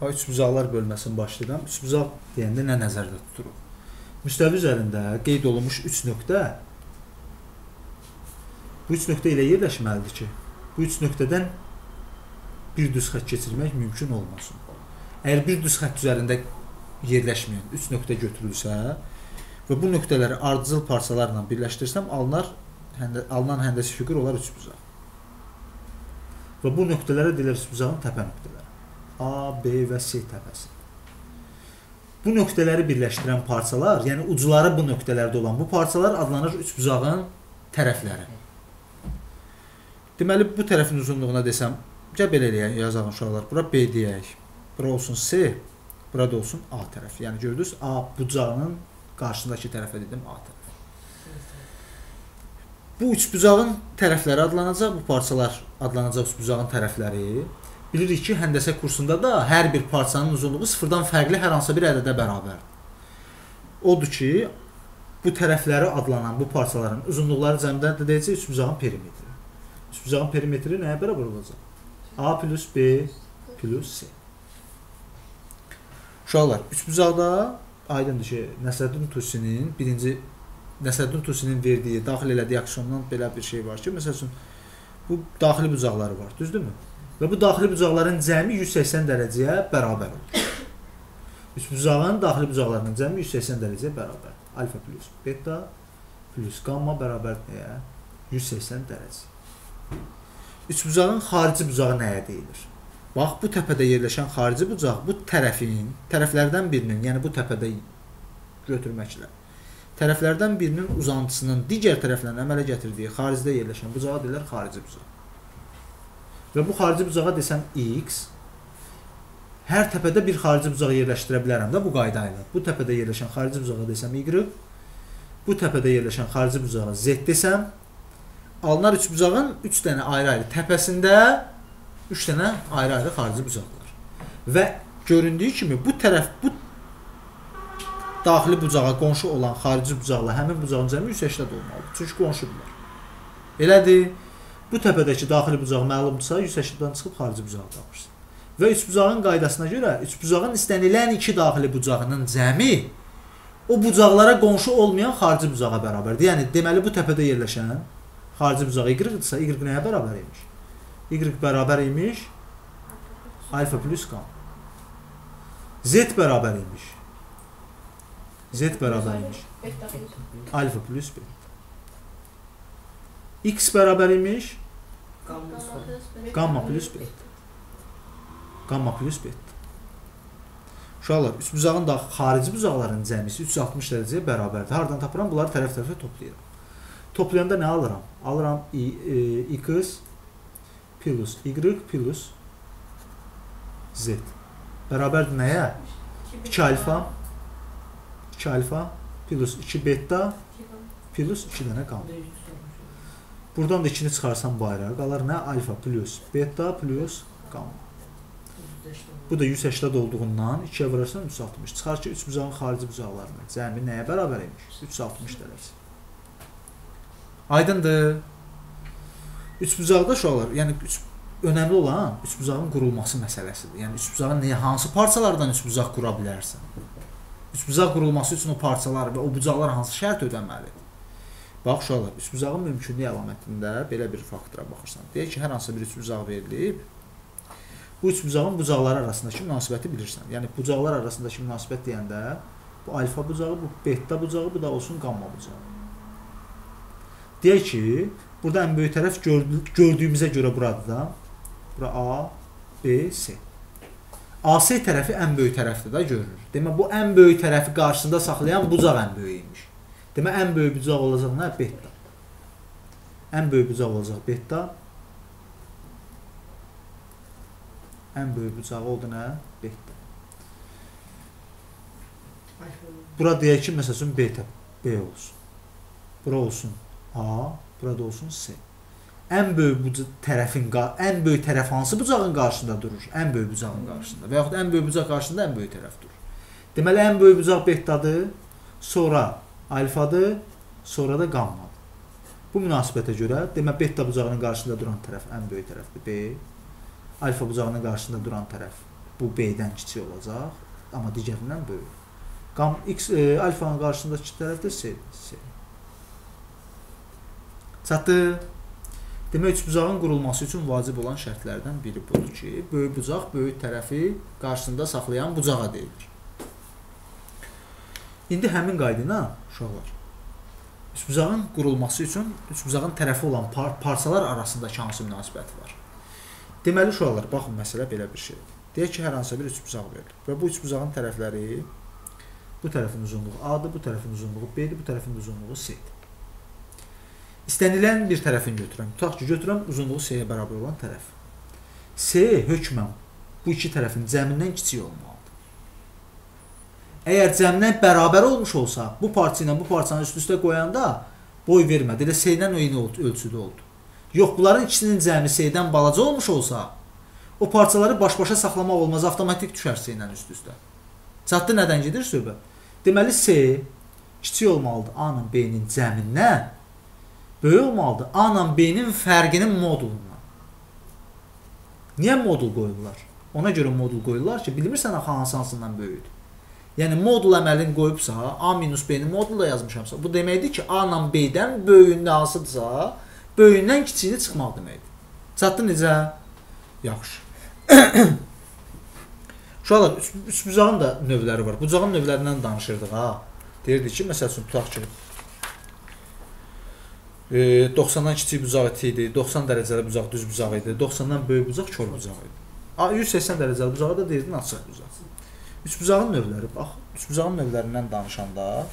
Ha üçbucaqlar bölməsini başlayıram. Üçbucaq deyəndə nə nəzərdə tuturuq? Müstəvi üzərində qeyd olunmuş 3 nöqtə bu 3 nöqtə ilə yerləşməlidir ki, bu 3 nöqtədən bir düz xətt keçirmək mümkün olmasın. Əgər bir düz xətt üzərində yerləşməyən 3 nöqtə götürülsə və bu nöqtələri ardıcıl parçalarla birləşdirsəm alınar həndə, alınan həndəsi fiqur olar üçbucaq. Və bu nöqtələrə deyilir üçbucağın təpə nöqtələri. A, B və C təpəsi. Bu nöqtələri birləşdirən parçalar, yəni ucları bu nöqtələrdə olan bu parçalar adlanır üçbucağın tərəfləri. Deməli bu tərəfin uzunluğuna desəm, gəl belə eləyək, yazaq uşaqlar. Bura B deyək. Bura olsun C, burada olsun A tərəfi. Yəni gördünüz, A bucağının qarşısındakı tərəfə dedim A tərəfi. Bu üçbucağın tərəfləri adlanacaq, bu parçalar adlanacaq üçbucağın tərəfləri. Bilirik ki, həndəsə kursunda da hər bir parçanın uzunluğu sıfırdan fərqli hər hansı bir ədədə bərabərdir. Odur ki, bu tərəfləri adlanan bu parçaların uzunluqları cəmdə deyəcək üçbucağın perimetri. Üçbucağın perimetri nəyə bərabər olacaq? A plus B plus C. Uşaqlar, üçbucaqda aydındır ki, Nəsrəddin Tusinin birinci Nəsrəddin Tusinin verdiyi, daxil elədiyi aksiyondan belə bir şey var ki, məsəl üçün bu daxili bucaqları var, düzdürmü? Və bu daxili bucaqların cəmi 180 dərəcəyə bərabər olur. Üçbucağın daxili bucaqlarının cəmi 180 dərəcəyə bərabər. Alfa plus beta plus gamma bərabər nəyə? 180 dərəcə. Üçbucağın xarici bucağı nəyə deyilir? Bax, bu təpədə yerləşən xarici bucaq bu tərəfin, tərəflərdən birinin, yəni bu təpədə götürməklə tərəflərdən birinin uzantısının digər tərəflərinə əmələ gətirdiyi xaricdə yerləşən bucağa deyirlər xarici bucaq. Və bu xarici bucağa desəm x hər təpədə bir xarici bucaq yerləşdirə bilərəm də bu qayda ilə. Bu təpədə yerləşən xarici bucağa desəm y, bu təpədə yerləşən xarici bucağa z desəm, alınar üç bucağın 3 dənə ayrı-ayrı təpəsində 3 dənə ayrı-ayrı xarici bucaqlar. Və göründüyü kimi bu tərəf bu daxili bucağa qonşu olan xarici bucaqla həmin bucağın cəmi 180 olmalıdır. Çünki qonşudurlar. Elədir. Bu təpədəki daxili bucaq məlumdursa 180-dən çıxıb xarici bucağa tapırsan. Və üçbucağın qaydasına görə üçbucağın istənilən iki daxili bucağının cəmi o bucaqlara qonşu olmayan xarici bucağa bərabərdir. Yəni deməli bu təpədə yerləşən xarici bucaq y-dirsə y nəyə bərabər imiş? y bərabər imiş alfa plus qam. z bərabər imiş Z bərabər imiş. Alfa plus beta. X bərabər imiş. Gamma plus beta. Gamma plus beta. Uşaqlar, üç bucağın da xarici bucaqların cəmisi 360 dərəcəyə bərabərdir. Hardan tapıram? Bunları tərəf-tərəfə toplayıram. Toplayanda nə alıram? Alıram i, e, x plus y plus z. Bərabərdir nəyə? 2 alfa 2 alfa plus 2 beta plus 2 dənə qamma. Buradan da 2-ni çıxarsam bayrağa qalar nə? Alfa plus beta plus qamma. Bu da 180 olduğundan 2-yə vurarsan 360. Çıxar ki, üç bucağın xarici bucaqlarına cəmi nəyə bərabər imiş? 360 dərəcə. Aydındır. Üç bucaqda uşaqlar, yəni üç önəmli olan üç bucağın qurulması məsələsidir. Yəni üç bucağın nə hansı parçalardan üç bucaq qura bilərsən? Üçbucaq qurulması üçün o parçalar və o bucaqlar hansı şərt ödənməlidir? Bax uşaqlar, üçbucağın mümkünlük əlamətində belə bir faktora baxırsan. Deyək ki, hər hansı bir üçbucaq verilib. Bu üçbucağın bucaqları arasındakı münasibəti bilirsən. Yəni bucaqlar arasındakı münasibət deyəndə bu alfa bucağı, bu beta bucağı, bu da olsun qamma bucağı. Deyək ki, burada ən böyük tərəf gördüyümüzə görə buradır da. Bura A, B, C. AC tərəfi ən böyük tərəfdir də görünür. Demə bu ən böyük tərəfi qarşısında saxlayan bucaq ən böyük imiş. Demə ən böyük bucaq olacaq nə? Beta. Ən böyük bucaq olacaq beta. Ən böyük bucağı oldu nə? Beta. Bura deyək ki, məsəl üçün beta B olsun. Bura olsun A, burada olsun C ən böyük bucaq tərəfin ən böyük tərəf hansı bucağın qarşısında durur? Ən böyük bucağın qarşısında və yaxud ən böyük bucaq qarşısında ən böyük tərəf durur. Deməli ən böyük bucaq betadır, sonra alfadır, sonra da qammadır. Bu münasibətə görə demə beta bucağının qarşısında duran tərəf ən böyük tərəfdir B. Alfa bucağının qarşısında duran tərəf bu B-dən kiçik olacaq, amma digərindən böyük. Qam x e, alfanın qarşısındakı tərəf də C. C. Çatdı. Demək üçbucağın qurulması üçün vacib olan şərtlərdən biri budur ki, böyük bucaq böyük tərəfi qarşısında saxlayan bucağa deyilir. İndi həmin qayda ilə uşaqlar üçbucağın qurulması üçün üçbucağın tərəfi olan par parçalar arasındakı hansı münasibət var? Deməli uşaqlar, baxın məsələ belə bir şeydir. Deyək ki, hər hansısa bir üçbucaq verilir və bu üçbucağın tərəfləri bu tərəfin uzunluğu A-dır, bu tərəfin uzunluğu B-dir, bu tərəfin uzunluğu C-dir. İstənilən bir tərəfini götürəm. Tutaq ki, götürəm uzunluğu C-yə bərabər olan tərəf. C hökmən bu iki tərəfin cəmindən kiçik olmalıdır. Əgər cəmdən bərabər olmuş olsa, bu parça ilə bu parçanı üst-üstə qoyanda boy vermədi. Elə C-dən eyni ölçüdə oldu. Yox, bunların ikisinin cəmi C-dən balaca olmuş olsa, o parçaları baş-başa saxlamaq olmaz, avtomatik düşər C-lə üst-üstə. Çatdı nədən gedir söhbət? Deməli C kiçik olmalıdır A-nın B-nin cəmindən böyük olmalıdır A ilə B-nin fərqinin modulundan. Niyə modul qoyurlar? Ona görə modul qoyurlar ki, bilmirsən axı hansı hansından böyükdür. Yəni modul əməlini qoyubsa, A minus B-ni modulda yazmışamsa, bu deməkdir ki, A ilə B-dən böyüyün hansıdırsa, böyüyündən kiçiyini çıxmaq deməkdir. Çatdı necə? Yaxşı. Uşaqlar, üçbucağın da növləri var. Bucağın növlərindən danışırdıq ha. Deyirdik ki, məsəl üçün tutaq ki, 90-dan kiçik bucaq idi, 90 dərəcəli bucaq düz bucaq idi, 90-dan böyük bucaq kör bucaq idi. 180 dərəcəli bucağa da deyirdin açıq bucaq. Üçbucağın növləri, bax, üçbucağın növlərindən danışanda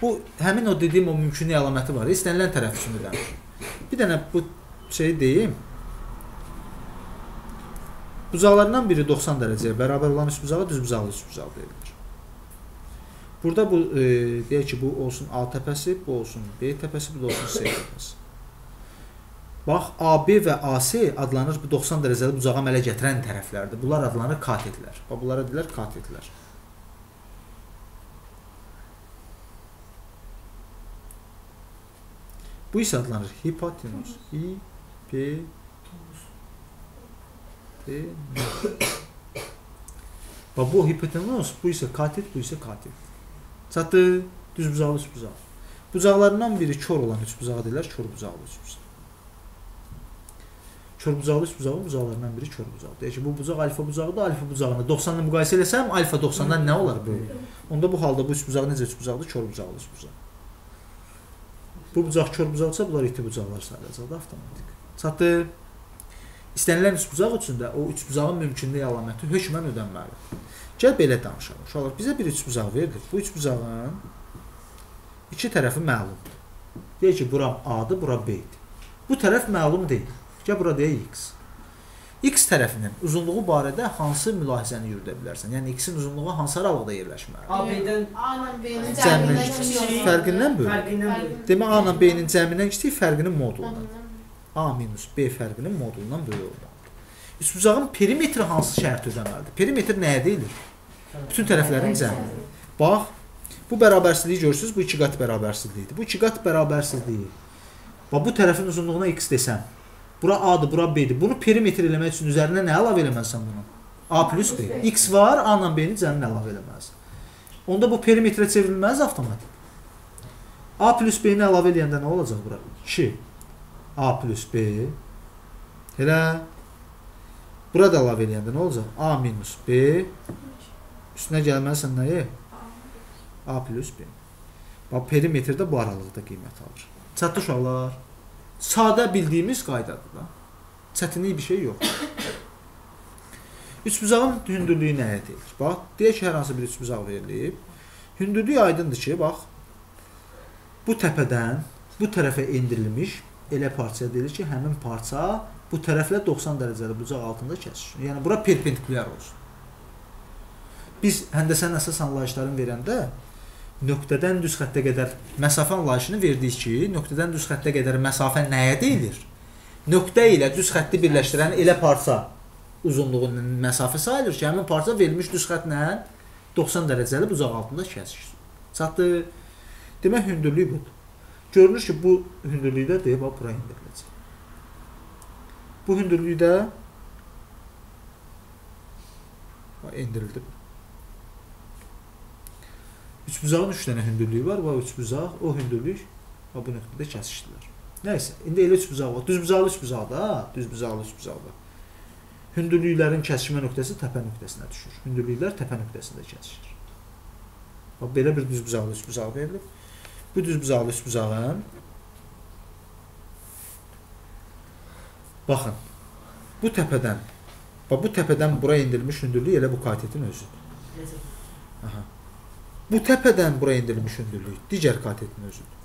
bu həmin o dediyim o mümkünlük əlaməti var. İstənilən tərəf üçün danışır. Bir dənə bu şeyi deyim. Bucaqlarından biri 90 dərəcəyə bərabər olan üçbucağa düz bucaqlı üçbucaq deyilir. Burada bu e, deyək ki, bu olsun A təpəsi, bu olsun B təpəsi, bu olsun C təpəsi. Bax, AB və AC adlanır bu 90 dərəcəli bucağa əmələ gətirən tərəflərdir. Bunlar adlanır katetlər. Bax, bunlara deyirlər katetlər. Bu isə adlanır hipotenuz. I, P, P, Bax, bu hipotenuz, bu isə katet, bu isə katet. Çatdı düz bucaqlı üç bucaq. Bucaqlarından biri kör olan üç bucağa deyirlər kör bucaqlı üç bucaq. Kör bucaqlı üç bucağın bucaqlarından biri kör bucaq. Deyək ki, bu bucaq alfa bucağıdır. Alfa bucağını 90 ilə müqayisə etsəm, alfa 90-dan nə olar böyük? Onda bu halda bu üç bucaq necə üç bucaqdır? Kör bucaqlı üç bucaq. Bu bucaq kör bucaqsa, bunlar iti bucaqlar sayılacaq da avtomatik. Çatdı. İstənilən üç bucaq üçün də o üç bucağın mümkünlük əlaməti hökmən ödənməlidir. Gəl belə danışaq. Uşaqlar, bizə bir üçbucaq verilir. Bu üçbucağın iki tərəfi məlumdur. Deyək ki, bura A-dır, bura B-dir. Bu tərəf məlum deyil. Gəl bura deyək X. X tərəfinin uzunluğu barədə hansı mülahizəni yürüdə bilərsən? Yəni X-in uzunluğu hansı aralıqda yerləşməlidir? A-B-dən A-la B-nin Cəmindən kiçik. Fərqindən böyük. fərqindən böyük. Demək A ilə B-nin cəmindən kiçik, fərqinin modulundan. A minus B fərqinin modulundan böyük olmalıdır. Üçbucağın perimetri hansı şərt ödəməlidir? Perimetr nəyə deyilir? Bütün tərəflərin cəmi. Bax, bu bərabərsizliyi görürsüz, bu iki qat bərabərsizliyidir. Bu iki qat bərabərsizliyi. Bax, bu tərəfin uzunluğuna x desəm, bura A-dır, bura B-dir. Bunu perimetr eləmək üçün üzərinə nə əlavə eləməlisən bunu? A plus B. X var, A ilə B-ni cəmin əlavə eləməlisən. Onda bu perimetrə çevrilməz avtomatik. A plus B-ni əlavə eləyəndə nə olacaq bura? 2. A plus B. Elə burada əlavə eləyəndə nə olacaq? A minus B üstünə gəlməlisən nəyə? A plus B. Bax perimetrdə bu aralıqda qiymət alır. Çatdı uşaqlar. Sadə bildiyimiz qaydadır da. Çətinlik bir şey yoxdur. Üçbucağın hündürlüyü nəyə deyilir? Bax, deyək ki, hər hansı bir üçbucaq verilib. Hündürlük aydındır ki, bax bu təpədən bu tərəfə endirilmiş elə parçaya deyilir ki, həmin parça bu tərəflə 90 dərəcəli bucaq altında kəsişir. Yəni bura perpendikulyar olsun. Biz həndəsənin əsas anlayışlarını verəndə nöqtədən düz xəttə qədər məsafə anlayışını verdik ki, nöqtədən düz xəttə qədər məsafə nəyə deyilir? Nöqtə ilə düz xətti birləşdirən elə parça uzunluğunun məsafə sayılır ki, həmin parça verilmiş düz xəttlə 90 dərəcəli bucaq altında kəsişir. Çatdı. Demək hündürlük budur. Görünür ki, bu hündürlükdə deyib bax bura endiriləcək. Bu hündürlükdə endirildi. Üçbucağın 3 üç dənə hündürlüyü var. Bu üçbucaq, o hündürlük və bu nöqtədə kəsişdilər. Nəysə, indi elə üçbucaq var. Düzbucaqlı üçbucaqda, düzbucaqlı üçbucaqda. Hündürlüklərin kəsişmə nöqtəsi təpə nöqtəsinə düşür. Hündürlüklər təpə nöqtəsində kəsişir. Bax belə bir düzbucaqlı üçbucaq verilib. Bu düzbucaqlı üçbucağın Baxın. Bu təpədən bax bu təpədən bura endirilmiş hündürlük elə bu katetin özüdür. Aha. Bu təpədən bura endirilmiş hündürlük digər katetin özüdür.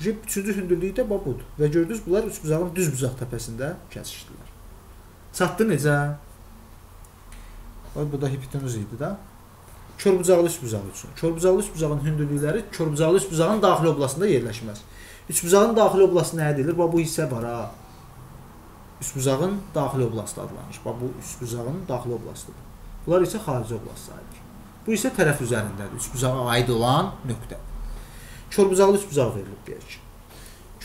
Jip üçüncü hündürlüyü də bax budur. Və gördünüz bunlar üç buzağın düz buzaq təpəsində kəsişdilər. Çatdı necə? Bax bu da hipotenuz idi da. Körbucaqlı üç buzağı üçün. Körbucaqlı üç buzağın hündürlükləri körbucaqlı üç buzağın daxili oblastında yerləşməz. Üç buzağın daxili oblastı nə edilir? Bax bu hissə var ha. Üçbuzağın daxili oblastı adlanır. Bax bu üçbuzağın daxili oblastıdır. Bunlar isə xarici oblast sayılır. Bu isə tərəf üzərindədir. Üçbuzağa aid olan nöqtə. Körbucaqlı üçbuzaq verilib deyək ki.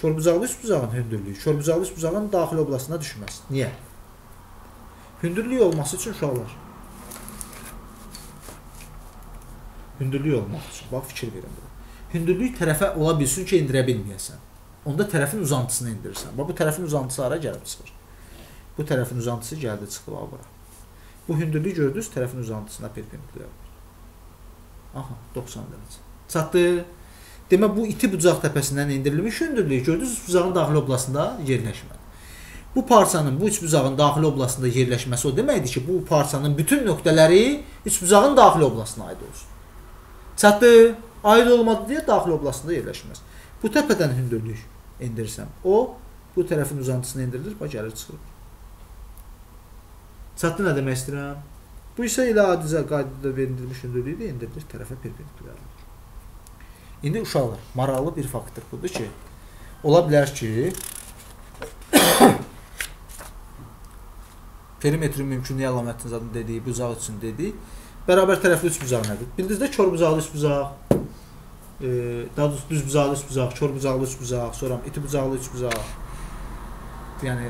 Körbucaqlı üçbuzağın hündürlüyü körbucaqlı üçbuzağın daxili oblastına düşməz. Niyə? Hündürlük olması üçün uşaqlar. Hündürlük olmaq üçün. Bax fikir verin bura. Hündürlük tərəfə ola bilsin ki, endirə bilməyəsən. Onda tərəfin uzantısını endirirsən. Bax bu tərəfin uzantısı hara gəlib çıxır? Bu tərəfin uzantısı gəldi çıxdı bax bura. Bu hündürlüyü gördünüz, tərəfin uzantısına perpendikulyar. Aha, 90 dərəcə. Çatdı. Demək bu iti bucaq təpəsindən endirilmiş hündürlük gördünüz, bucağın daxili oblastında yerləşmədi. Bu parçanın bu üç bucağın daxili oblastında yerləşməsi o deməkdir ki, bu parçanın bütün nöqtələri üç bucağın daxili oblastına aid olsun. Çatdı. Aid olmadı deyə daxili oblastında yerləşməz. Bu təpədən hündürlük endirsəm, o bu tərəfin uzantısını endirilir, bax gəlir çıxır. Çatdı nə demək istəyirəm? Bu isə elə adicə qaydada verilmiş hündürlükdə endirilir tərəfə perpendikulyar. İndi uşaqlar, maraqlı bir faktor budur ki, ola bilər ki, perimetrin mümkünlük əlamətinin zaten dediyi bucaq üçün dedik. Bərabər tərəfli üç bucaq nədir? Bildiniz də kör bucaqlı üç bucaq, e, daha doğrusu düz bucaqlı üç bucaq, kör bucaqlı üç bucaq, sonra iti bucaqlı üç bucaq. Yəni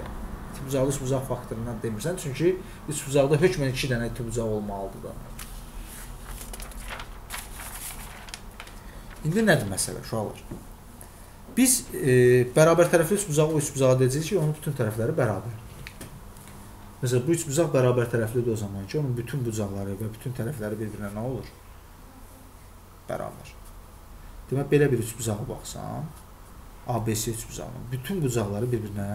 bucaqlı üç bucaq faktorundan demirsən, çünki üç bucaqda hökmən 2 dənə iti bucaq olmalıdır da. İndi nədir məsələ uşaqlar? Biz e, bərabər tərəfli üç bucağı o üç bucağa deyəcəyik ki, onun bütün tərəfləri bərabərdir. Məsələn, bu üç bucaq bərabər tərəflidir o zaman ki, onun bütün bucaqları və bütün tərəfləri bir-birinə nə olur? Bərabər. Demək, belə bir üç bucağa baxsan, ABC üç bucağının bütün bucaqları bir-birinə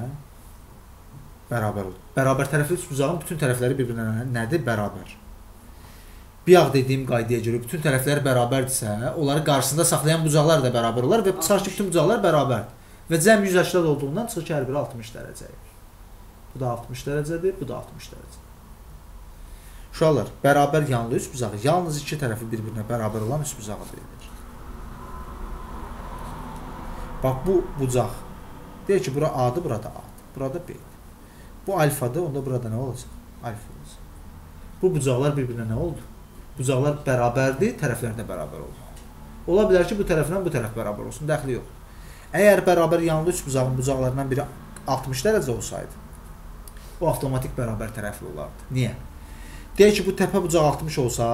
bərabər olur. Bərabər tərəfli bucağın bütün tərəfləri bir-birinə nədir? Bərabər. Bir yağ dediyim qaydaya görə bütün tərəflər bərabərdirsə, onları qarşısında saxlayan bucaqlar da bərabər olar və çıxar ki, bütün bucaqlar bərabərdir. Və cəm 180 olduğundan çıxır ki, hər biri 60 dərəcəyə. Bu da 60 dərəcədir, bu da 60 dərəcə. Uşaqlar, bərabər yanlı üç bucağı yalnız iki tərəfi bir-birinə bərabər olan üç bucağı deyilir. Bax bu bucaq. Deyir ki, bura A-dır, burada A-dır, burada B-dir. Bu alfadır, onda burada nə olacaq? Alfa olacaq. Bu bucaqlar bir-birinə nə oldu? Bucaqlar bərabərdir, tərəflər də bərabər oldu. Ola bilər ki, bu tərəflə bu tərəf bərabər olsun, dəxli yox. Əgər bərabər yanlı üç bucağın bucaqlarından biri 60 dərəcə olsaydı, o avtomatik bərabər tərəfli olardı. Niyə? Deyək ki, bu təpə bucaq 60 olsa,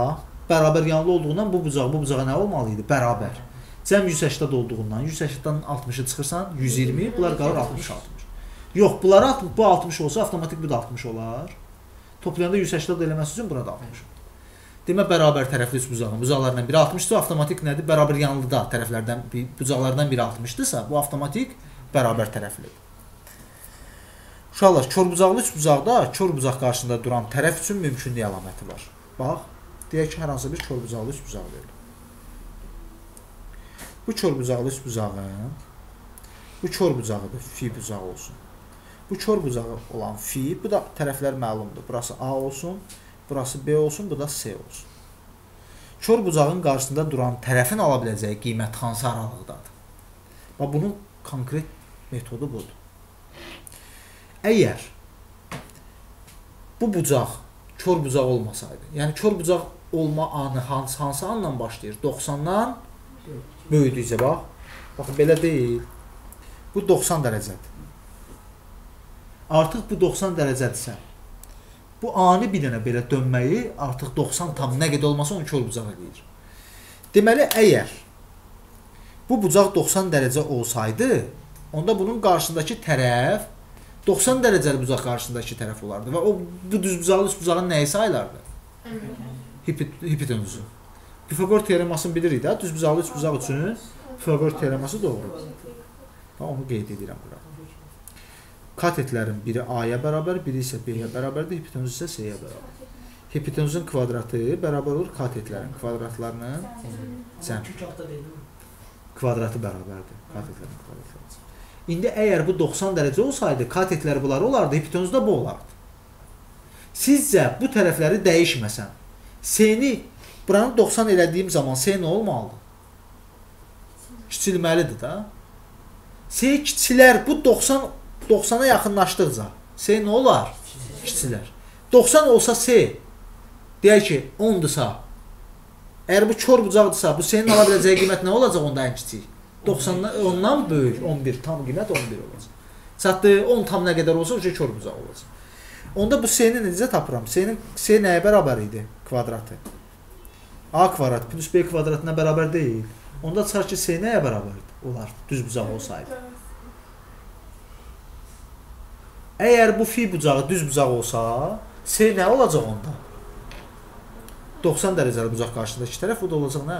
bərabər yanlı olduğundan bu bucaq bu bucağa nə olmalı idi? Bərabər. Cəm 180 olduğundan 180-dan 60-ı çıxırsan, 120, bunlar qalır 60-60. Yox, bunları 60, bu 60 olsa avtomatik bu da 60 olar. Toplayanda 180 eləməsi üçün burada 60. Demə bərabər tərəfli üç buzağın buzaqlarından biri 60-dırsa, avtomatik nədir? Bərabər yanlıda tərəflərdən bir buzaqlardan biri 60-dırsa, bu avtomatik bərabər tərəflidir. Uşaqlar, kör buzaqlı üç buzaqda kör buzaq qarşısında duran tərəf üçün mümkünlük əlaməti var. Bax, deyək ki, hər hansı bir kör buzaqlı üç buzaq verilir. Bu kör buzaqlı üç buzağın bu kör buzağıdır, fi buzağı olsun. Bu kör bucağı olan fi, bu da tərəflər məlumdur. Burası A olsun, burası B olsun, bu da C olsun. Kör bucağın qarşısında duran tərəfin ala biləcəyi qiymət hansı aralıqdadır? Və bunun konkret metodu budur. Əgər bu bucaq kör bucaq olmasaydı, yəni kör bucaq olma anı hansı hansı andan başlayır? 90-dan böyüdükcə bax. Baxın belə deyil. Bu 90 dərəcədir. Artıq bu 90 dərəcədirsə, Bu ani bir dənə belə dönməyi artıq 90 tam nə qədər olmasa onu kör bucaq eləyir. Deməli, əgər bu bucaq 90 dərəcə olsaydı, onda bunun qarşısındakı tərəf 90 dərəcəli bucaq qarşısındakı tərəf olardı və o bu düz bucağın üst bucağın nəyi sayılardı? Hipotenuzu. Pifagor teoremasını bilirik də, düz bucaqlı üst bucaq üçün Pifagor teoreması doğrudur. Onu qeyd edirəm bura. Katetlərin biri A-ya bərabər, biri isə B-yə bərabərdir, hipotenuz isə S-yə bərabər. Hipotenuzun kvadratı bərabər olur katetlərin kvadratlarının cəmi. Kvadratı bərabərdir katetlərin kvadratları. İndi əgər bu 90 dərəcə olsaydı, katetlər bunlar olardı, hipotenuz da bu olardı. Sizcə bu tərəfləri dəyişməsəm, S-ni buranı 90 elədiyim zaman S nə olmalıdır? Kiçilməlidir də. S kiçilər. Bu 90 90-a yaxınlaşdıqca S nə olar? Kiçilər. 90 olsa S deyək ki 10-dırsa əgər bu kör bucaqdırsa bu S-nin ala biləcəyi qiymət nə olacaq onda ən kiçik? 90-dan ondan böyük 11 tam qiymət 11 olacaq. Çatdı 10 tam nə qədər olsa o kör bucaq olacaq. Onda bu S-ni necə tapıram? S-nin S nəyə bərabər idi? Kvadratı. A kvadrat plus B kvadratına bərabər deyil. Onda çıxar ki, S nəyə bərabərdir? Olar, düz bucaq olsaydı. Əgər bu fi bucağı düz bucaq olsa, S nə olacaq onda? 90 dərəcəli bucaq qarşısındakı tərəf, o da olacaq nə?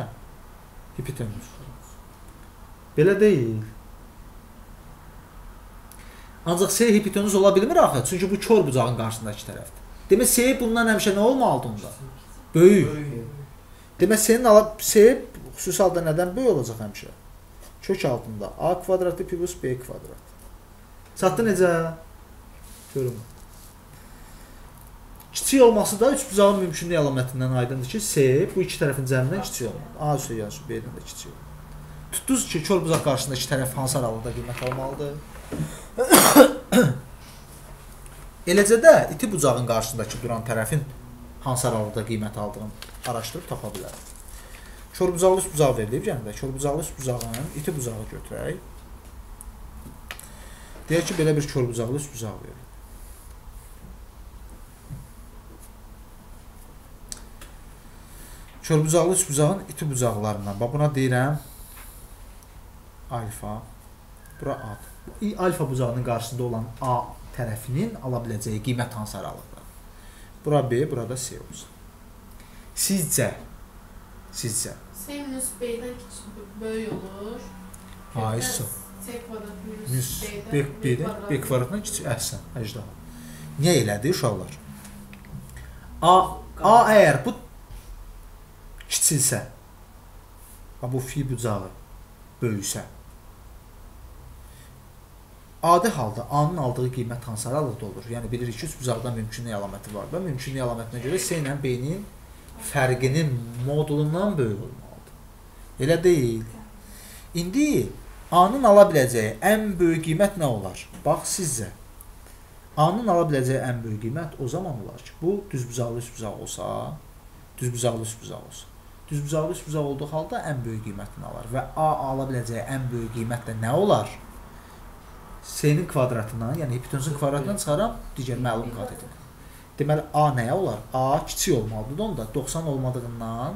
Hipotenuz. Belə deyil. Ancaq S hipotenuz ola bilmir axı, çünki bu kör bucağın qarşısındakı tərəfdir. Demək S bundan həmişə nə olmalıdır onda? Böyük. Demək S-nin ala S xüsusi halda nədən böyük olacaq həmişə? Kök altında A kvadratı plus B kvadrat. Çatdı necə? Görün. Kiçik olması da üç bucağın mümkünlük əlamətindən aydındır ki, S bu iki tərəfin cəmindən kiçik olmalı. A üstə yazı B-dən də kiçik olmalı. Tutdunuz ki, kör bucaq qarşısındakı tərəf hansı aralıqda qiymət almalıdır? Eləcə də iti bucağın qarşısındakı duran tərəfin hansı aralıqda qiymət aldığını araşdırıb tapa bilərik. Kör bucaqlı üst bucaq verilib, yəni də kör bucaqlı üst bucağın iti bucağı götürək. Deyək ki, belə bir kör bucaqlı üst bucaq verilib. Kör bucaqlı üst bucağın iti bucaqlarından. Bax buna deyirəm alfa. Bura A. Alfa bucağının qarşısında olan A tərəfinin ala biləcəyi qiymət hansı aralıqda? Bura B, burada C olsun. Sizcə sizcə S minus B-dən böyük olur. Ay, su. S kvadrat minus B-dən B, kvadratdan kiçik əhsən, əjdaha. Niyə elədi uşaqlar? A A əgər bu kiçilsə, ha bu fi bucağı böyüksə, adi halda A-nın aldığı qiymət hansı aralıqda olur? Yəni bilirik ki, üç bucaqda mümkünlük əlaməti var və mümkünlük əlamətinə görə S ilə B-nin fərqinin modulundan böyük olmalıdır. Elə deyil. İndi A-nın ala biləcəyi ən böyük qiymət nə olar? Bax sizcə. A-nın ala biləcəyi ən böyük qiymət o zaman olar ki, bu düz bucaqlı üst bucaq olsa, düz bucaqlı üst bucaq olsa. Düz bucaqlı üst bucaq olduğu halda ən böyük qiymətini alar və A ala biləcəyi ən böyük qiymət də nə olar? S-nin kvadratından, yəni hipotenuzun kvadratından çıxaram digər məlum katetini. Deməli A nəyə olar? A kiçik olmalıdır onda 90 olmadığından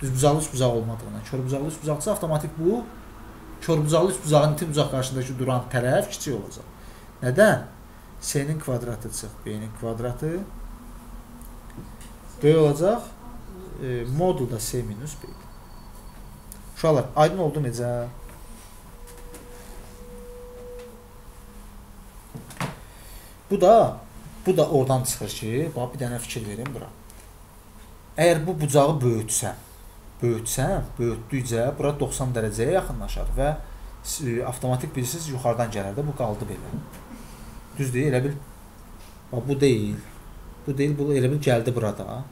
düzbucaqlı üst bucaq olmadığından. Körbucaqlı üst bucaqsa avtomatik bu körbucaqlı üst bucağın iti bucaq qarşısındakı duran tərəf kiçik olacaq. Nədən? S-nin kvadratı çıx, B-nin kvadratı böyük olacaq. E, modul da S minus B. Uşaqlar, aydın oldu necə? Bu da bu da oradan çıxır ki, bax bir dənə fikir verin bura. Əgər bu bucağı böyütsəm, böyütsəm, böyütdükcə bura 90 dərəcəyə yaxınlaşar və e, avtomatik bilirsiniz yuxarıdan gələr də bu qaldı belə. Düzdür? Elə bil bax bu deyil. Bu deyil, bu elə bil gəldi burada.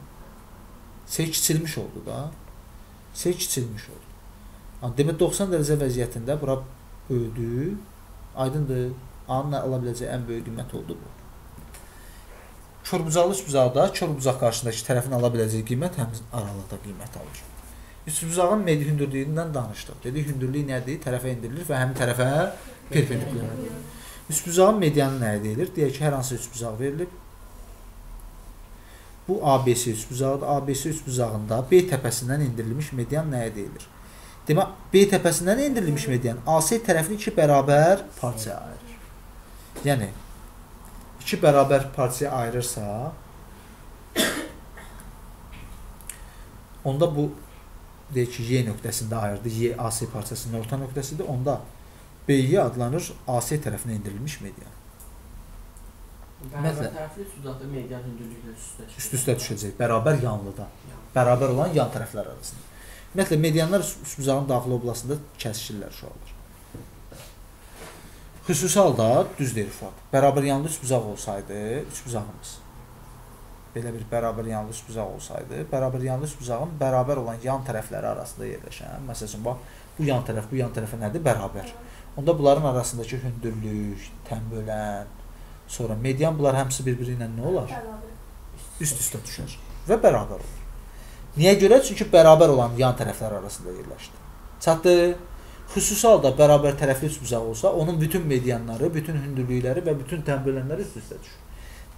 S kiçilmiş oldu da. S kiçilmiş oldu. Amma demək 90 dərəcə vəziyyətində bura böyüdü. Aydındır. A-nın ala biləcəyi ən böyük qiymət oldu bu. Körbucaqlı üstbucaqda körbucaq qarşısındakı tərəfin ala biləcəyi qiymət həmin aralıqda qiymət alır. Üstbucağın medi hündürlüyündən danışdıq. Dedik hündürlük nədir? Tərəfə endirilir və həmin tərəfə perpendikulyar. Üstbucağın medianı nə deyilir? Deyək ki, hər hansı üstbucaq verilib. Bu ABC üçbuzağıdır. ABC üçbuzağında B təpəsindən endirilmiş median nəyə deyilir? Demək, B təpəsindən endirilmiş median AC tərəfini iki bərabər parçaya ayırır. Yəni iki bərabər parçaya ayırırsa, onda bu deyək ki, Y nöqtəsində ayırdı. Y AC parçasının orta nöqtəsidir. Onda BY adlanır AC tərəfinə endirilmiş median. Məsələn- tərəfli sudatda median hündürlüklə üst-üstə düşür. Üst-üstə düşəcək. Bərabər yanlıda. Bərabər olan yan tərəflər arasında. Ümumiyyətlə medianlar üçbuzağın daxili oblasında kəsişirlər uşaqlar. Xüsusi halda düz deyir uşaq. Bərabər yanlı üçbuzaq olsaydı, üçbuzağımız belə bir bərabər yanlı üçbuzaq olsaydı, bərabər yanlı üçbuzağın bərabər olan yan tərəfləri arasında yerləşən, məsələn bax, bu yan tərəf bu yan tərəfə nədir? Bərabər. Onda bunların arasındakı hündürlük, tən bölən, sonra median bunlar hamısı bir-biri ilə nə olar? üst-üstə düşər və bərabər olur. Niyə görə? Çünki bərabər olan yan tərəflər arasında yerləşdi. Çatdı. Xüsusi halda bərabər tərəfli üçbuzaq olsa, onun bütün medianları, bütün hündürlükləri və bütün tənbölənləri üst-üstə düşür.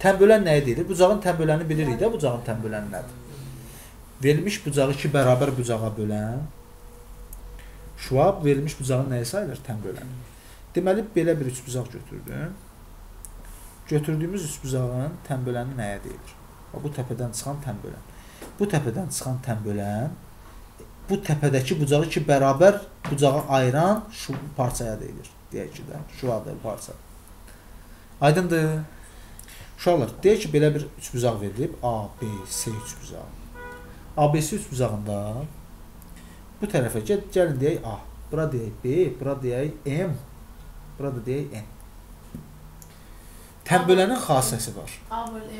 Tənbölən nəyə deyilir? Bucağın tənböləni bilirik də, bucağın tənböləni nədir? Verilmiş bucağı iki bərabər bucağa bölən şuab verilmiş bucağın nəyə sayılır? Tənbölən. Deməli belə bir üçbuzaq götürdüm. Götürdüyümüz üçbuzağın tənböləni nəyə deyilir? Bu təpədən çıxan tənbölən. Bu təpədən çıxan tənbölən bu təpədəki bucağı ki bərabər bucağı ayıran şu parçaya deyilir. Deyək ki də, şu adı parça. Aydındır? Uşaqlar, deyək ki belə bir üçbuzaq verilib, A, B, C üçbuzağı. ABC üçbuzağında bu tərəfə gəl, gəlin deyək A, bura deyək B, bura deyək M, bura da deyək N. Tənbölənin xassəsi var.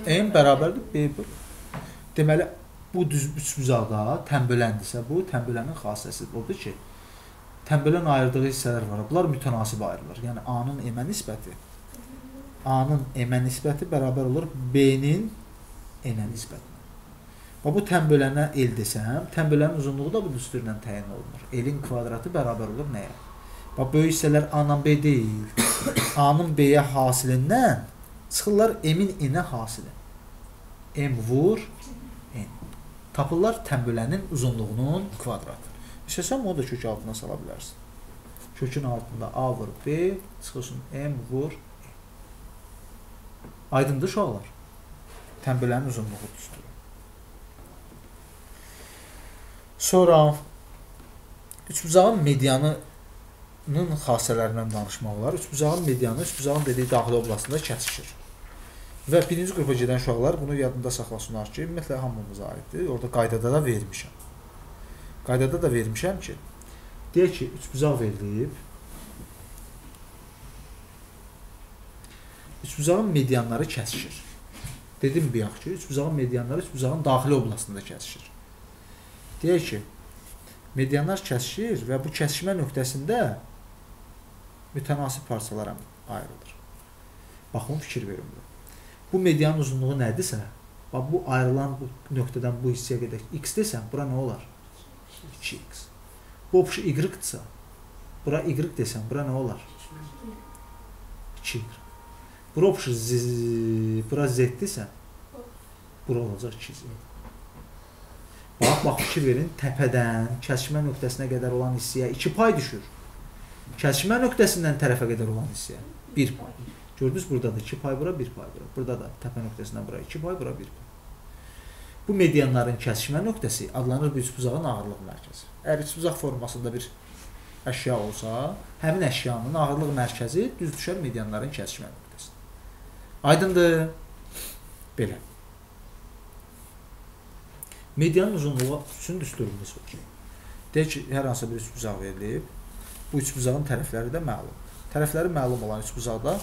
M bərabərdir B bölü. Deməli bu düz üçbuzaqda tənböləndirsə, bu tənbölənin xassəsi odur ki, tənbölən ayırdığı hissələr var. Bunlar mütənasib ayrılır. Yəni A-nın M-ə nisbəti A-nın M-ə nisbəti bərabər olur B-nin N-ə nisbətinə. Və bu tənbölənə L desəm, tənbölənin uzunluğu da bu düsturla təyin olunur. L-in kvadratı bərabər olur nəyə? Bax böyük hissələr A-la B deyil. A-nın B-yə hasilindən çıxırlar M-in N-ə hasili. M vur N. Tapırlar tənbölənin uzunluğunun kvadratı. İstəsən onu da kök altına sala bilərsən. Kökün altında A vur B, çıxırsın M vur N. Aydındır uşaqlar. Tənbölənin uzunluğu düzdür. Sonra üçbuzağın medianının xassələrindən danışmaq olar. Üçbuzağın medianı üçbuzağın dediyi daxili oblasında kəsişir. Və birinci qrupa gedən uşaqlar bunu yadında saxlasınlar ki, ümumiyyətlə hamımıza aiddir. Orada qaydada da vermişəm. Qaydada da vermişəm ki, deyək ki, üçbuzaq verilib. Üçbuzağın medianları kəsişir. Dedim bayaq ki, üçbuzağın medianları üçbuzağın daxili oblasında kəsişir. Deyək ki, medianlar kəsişir və bu kəsişmə nöqtəsində mütənasib parçalara ayrılır. Baxın, fikir verin buna. Bu medianın uzunluğu nədirsə, bax bu ayrılan bu nöqtədən bu hissəyə qədər x desəm, bura nə olar? 2x. Bu obşu y-dırsa, bura y desəm, bura nə olar? 2y. Bura obşu z, bura z desəm, bura olacaq 2z. Bax, bax fikir verin, təpədən kəsişmə nöqtəsinə qədər olan hissəyə 2 pay düşür. Kəsişmə nöqtəsindən tərəfə qədər olan hissəyə 1 pay. Gördünüz burada da 2 pay bura, 1 pay bura. Burada da təpə nöqtəsindən bura 2 pay, bura 1 pay. Bu medianların kəsişmə nöqtəsi adlanır bir üçbuzağın ağırlıq mərkəzi. Əgər üçbuzaq formasında bir əşya olsa, həmin əşyanın ağırlıq mərkəzi düz düşər medianların kəsişmə nöqtəsinə. Aydındır? Belə. Medianın uzunluğu üçün düsturumuz var. Deyək ki, hər hansı bir üçbuzaq verilib. Bu üçbuzağın tərəfləri də məlum. Tərəfləri məlum olan üçbuzaqda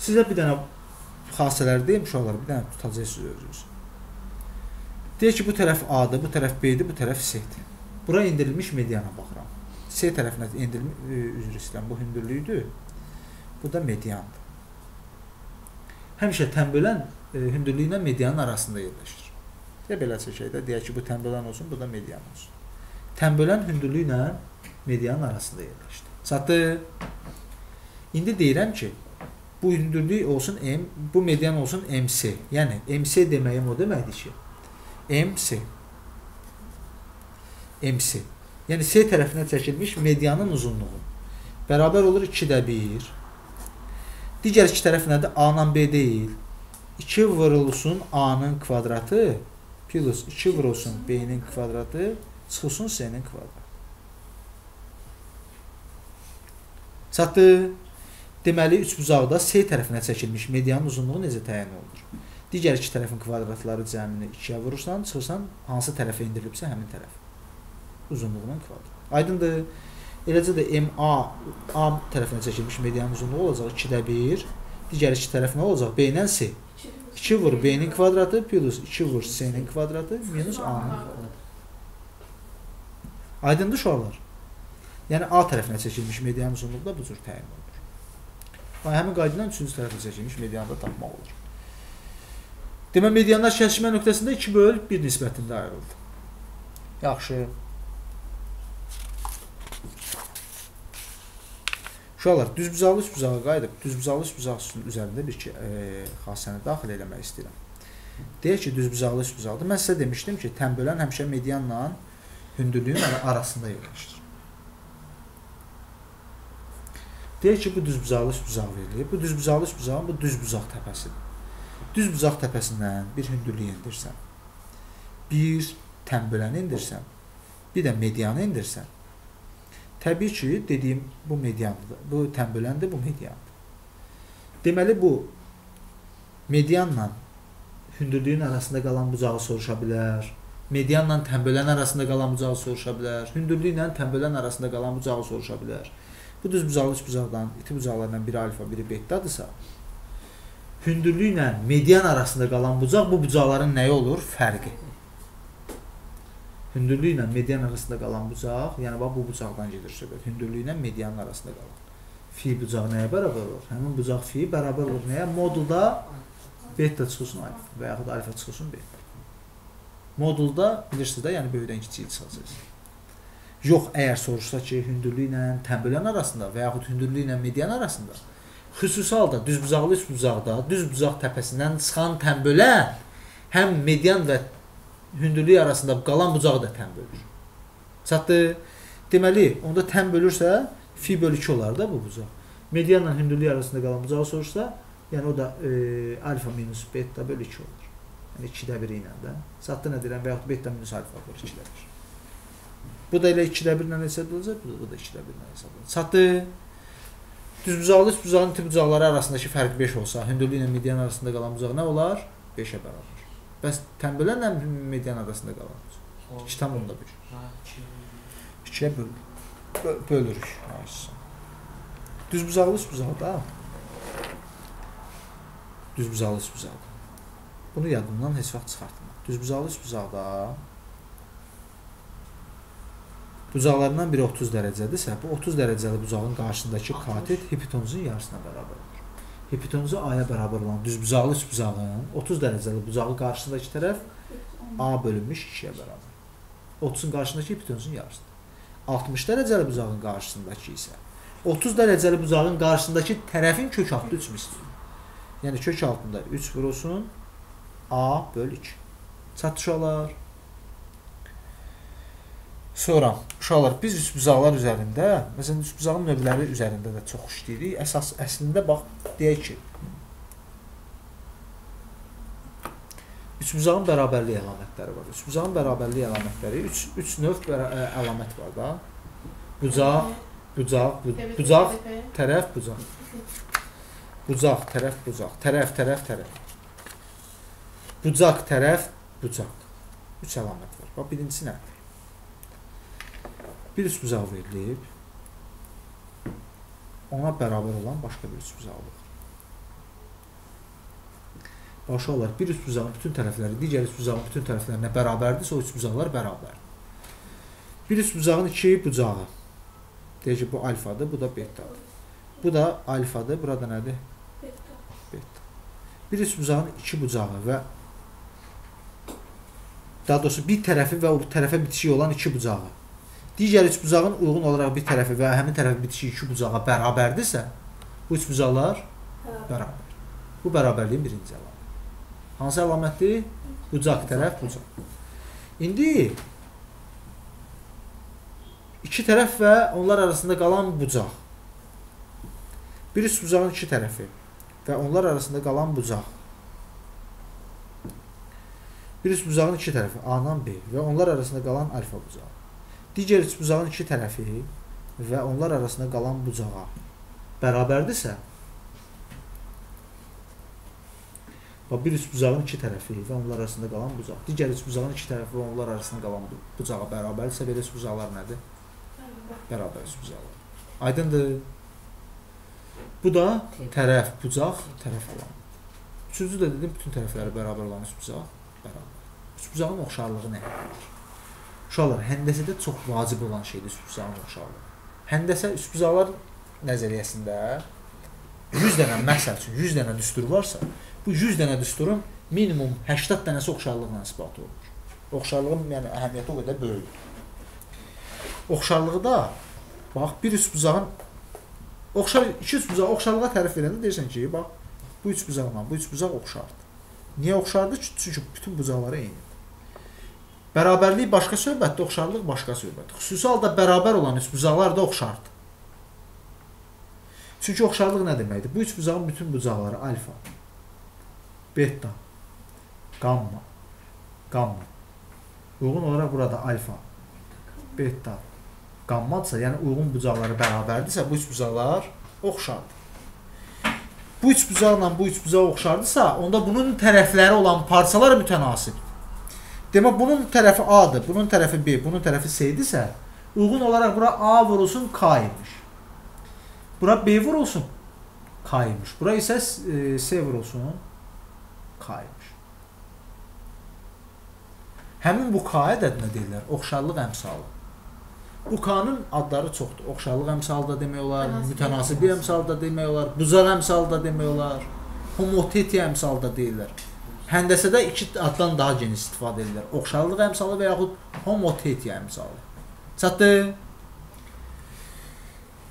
sizə bir dənə xassələri deyim uşaqlar, bir dənə tutacaqsınız özünüz. Deyək ki, bu tərəf A-dır, bu tərəf B-dir, bu tərəf C-dir. Bura endirilmiş mediana baxıram. C tərəfinə endirilmiş üzr istəyirəm, bu hündürlükdür. Bu da mediandır. Həmişə tənbölən e, hündürlüyü ilə medianın arasında yerləşir. Ya belə çəkək də, deyək ki, bu tənbölən olsun, bu da median olsun. Tənbölən hündürlüyü ilə medianın arasında yerləşdi. Çatdı. İndi deyirəm ki, bu hündürlük olsun M, bu median olsun MC. Yəni MC deməyim o deməkdir ki, MC MC. Yəni C tərəfinə çəkilmiş medianın uzunluğu bərabər olur 2də 1. Digər iki tərəf nədir? A-la B deyil. 2 vurulsun A-nın kvadratı plus 2 vurulsun B-nin kvadratı çıxılsın C-nin kvadratı. Çatdı. Deməli, üçbucaqda C tərəfinə çəkilmiş medianın uzunluğu necə təyin olunur? Digər iki tərəfin kvadratları cəmini 2-yə vurursan, çıxırsan hansı tərəfə indirilibsə həmin tərəf uzunluğunun kvadratı. Aydındır? Eləcə də MA A tərəfinə çəkilmiş medianın uzunluğu olacaq 2də 1. Digər iki tərəf nə olacaq? B ilə C. 2 vur B-nin kvadratı plus 2 vur C-nin kvadratı minus A-nın kvadratı. Aydındır uşaqlar? Yəni A tərəfinə çəkilmiş medianın uzunluğu da bu cür təyin olunur. Və həmin qayda ilə üçüncü tərəfə çəkilmiş medianı da tapmaq olur. Demək medianlar kəsişmə nöqtəsində 2 böl 1 nisbətində ayrıldı. Yaxşı. Uşaqlar, düzbucaqlı üçbucağa qayıdıb, düzbucaqlı üçbucaq üzərində bir ki, e, xassəni daxil eləmək istəyirəm. Deyək ki, düzbucaqlı üçbucaqdır. Mən sizə demişdim ki, tənbölən həmişə medianla hündürlüyün arasında yerləşir. Deyək ki, bu düzbucaqlı üçbucaq verilib. Bu düzbucaqlı üçbucağın bu düzbucaq təpəsidir. Düzbucaq təpəsindən bir hündürlük endirsən, bir tənböləni indirsən, bir də medianı indirsən, təbii ki, dediyim bu mediandır. Bu tənböləndir, bu mediandır. Deməli, bu medianla hündürlüyün arasında qalan bucağı soruşa bilər. Medianla tənbölən arasında qalan bucağı soruşa bilər. Hündürlüklə tənbölən arasında qalan bucağı soruşa bilər. Bu düz bucaqlı üç bucaqdan, iti bucaqlardan biri alfa, biri betadırsa, hündürlüklə median arasında qalan bucaq bu bucaqların nəyi olur? Fərqi. Hündürlüklə median arasında qalan bucaq, yəni bax bu bucaqdan gedir söhbət. Hündürlüklə medianın arasında qalan. Fi bucağı nəyə bərabər olur? Həmin bucaq fi bərabər olur nəyə? Modulda beta çıxılsın alfa və yaxud alfa çıxılsın beta. Modulda bilirsiniz də, yəni böyükdən kiçiyə çıxacaq. Yox, əgər soruşsa ki, hündürlüklə tənbölən arasında və yaxud hündürlüklə median arasında xüsusi halda düzbucaqlı üçbucaqda düz bucaq təpəsindən çıxan tənbölən həm median və hündürlük arasında qalan bucağı da tən bölür. Çatdı? Deməli, onda tən bölürsə fi bölü 2 olar da bu bucaq. Medianla hündürlük arasında qalan bucağı soruşsa, yəni o da e, alfa minus beta bölü 2 olur. Yəni 2-də 1 ilə də. Çatdı nə deyirəm? Və yaxud beta minus alfa bölü 2-də 1. Bu da elə 2-də 1 ilə hesablanacaq, bu da 2-də 1 ilə hesablanacaq. Çatdı? Düzbucaqlı bucağın tip bucaqları arasındakı fərq 5 olsa, hündürlüklə median arasında qalan bucaq nə olar? 5-ə bərabər. Bəs tənbələnlə median arasında qalan bucaq. 2 tam onda 1. 2-yə böl bö bölürük. Düzbucaqlı bucaq da. Düzbucaqlı bucaq. Bunu yadımdan heç vaxt çıxartma. Düzbucaqlı bucaqda bucaqlarından biri 30 dərəcədirsə, bu 30 dərəcəli bucağın qarşısındakı katet hipotenuzun yarısına bərabər olur. Hipotenuzu A-ya bərabər olan düzbucaqlı üç bucağın 30 dərəcəli bucağı qarşısındakı tərəf A bölünmüş 2-yə bərabər. 30-un qarşısındakı hipotenuzun yarısıdır. 60 dərəcəli bucağın qarşısındakı isə 30 dərəcəli bucağın qarşısındakı tərəfin kök altı 3 mislidir. Yəni kök altında 3 vurulsun A böl 2. Çatışalar. Sonra uşaqlar biz üçbucaqlar üzərində, məsələn üçbucağın növləri üzərində də çox işləyirik. Əsas əslində bax deyək ki Üçbucağın bərabərlik əlamətləri var. Üçbucağın bərabərlik əlamətləri 3 3 növ əlamət var da. Bucaq, bucaq, bu, bucaq, tərəf, bucaq. Bucaq, tərəf, bucaq. Tərəf, tərəf, tərəf. Bucaq, tərəf, bucaq. 3 əlamət var. Bax birincisi nədir? Bir üçbucaq verilib, ona bərabər olan başqa bir üçbucaqlıq. Başa olar, bir üçbucağın bütün tərəfləri digər üçbucağın bütün tərəflərinə bərabərdirsə, o üçbucaqlar bərabərdir. Bir üçbucağın iki bucağı. Deyək ki, bu alfadır, bu da betadır. Bu da alfadır, burada nədir? Beta. Beta. Bir üçbucağın iki bucağı və daha doğrusu bir tərəfi və o tərəfə bitişik olan iki bucağı digər üç bucağın uyğun olaraq bir tərəfi və həmin tərəfi bitişik iki bucağa bərabərdirsə, bu üç bucaqlar Bərabər. Bu bərabərliyin birinci əlaməti. Hansı əlamətdir? Bucaq tərəf, bucaq. İndi iki tərəf və onlar arasında qalan bucaq. Bir üst bucağın iki tərəfi və onlar arasında qalan bucaq. Bir üst bucağın iki tərəfi A-dan B və onlar arasında qalan alfa bucağı. Digər üst bucağın iki tərəfi və onlar arasında qalan bucağa bərabərdirsə, bax bir üst bucağın iki tərəfi və onlar arasında qalan bucaq, digər üst bucağın iki tərəfi və onlar arasında qalan bu- bucağa bərabərdirsə, belə üst bucaqlar nədir? Bərabər üst bucaqlar. Aydındır? Bu da tərəf, bucaq, tərəf alan. Üçüncü də dedim, bütün tərəfləri bərabər olan üst bucaq bərabər. Üst bucağın oxşarlığı nə? Uşaqlar, həndəsədə çox vacib olan şeydir üst bucağın oxşarlığı. Həndəsə üst bucaqlar nəzəriyyəsində 100 dənə məsəl üçün 100 dənə düstur varsa, bu 100 dənə düsturun minimum 80 dənəsi oxşarlıqla isbat olunur. Oxşarlığın yəni əhəmiyyəti o qədər böyükdür. Oxşarlığı da bax bir üst bucağın oxşar iki üst bucaq oxşarlığa tərif verəndə deyirsən ki, bax bu üç bucaqla bu üç bucaq oxşardır. Niyə oxşardır? Çünki bütün bucaqları eynidir. Bərabərlik başqa söhbətdir, oxşarlıq başqa söhbətdir. Xüsusi halda bərabər olan üç bucaqlar da oxşardır. Çünki oxşarlıq nə deməkdir? Bu üç bucağın bütün bucaqları alfa, beta, gamma, gamma. Uyğun olaraq burada alfa, beta, qammadırsa, yəni uyğun bucaqları bərabərdirsə, bu üç bucaqlar oxşardır. Bu üç bucaqla bu üç bucaq oxşardısa, onda bunun tərəfləri olan parçalar mütənasibdir. Demək bunun tərəfi A-dır, bunun tərəfi B, bunun tərəfi C-dirsə, uyğun olaraq bura A vurulsun K imiş. Bura B vurulsun K imiş. Bura isə e, C vurulsun K imiş. Həmin bu K ədədinə deyirlər oxşarlıq əmsalı. Bu K-nın adları çoxdur. Oxşarlıq əmsalı da demək olar, Tənasib mütənasiblik əmsalı da demək olar, bucaq əmsalı da demək olar, homotetiya əmsalı da deyirlər. Həndəsədə iki addan daha geniş istifadə edirlər. Oxşarlıq əmsalı və yaxud homotetiya əmsalı. Çatdı?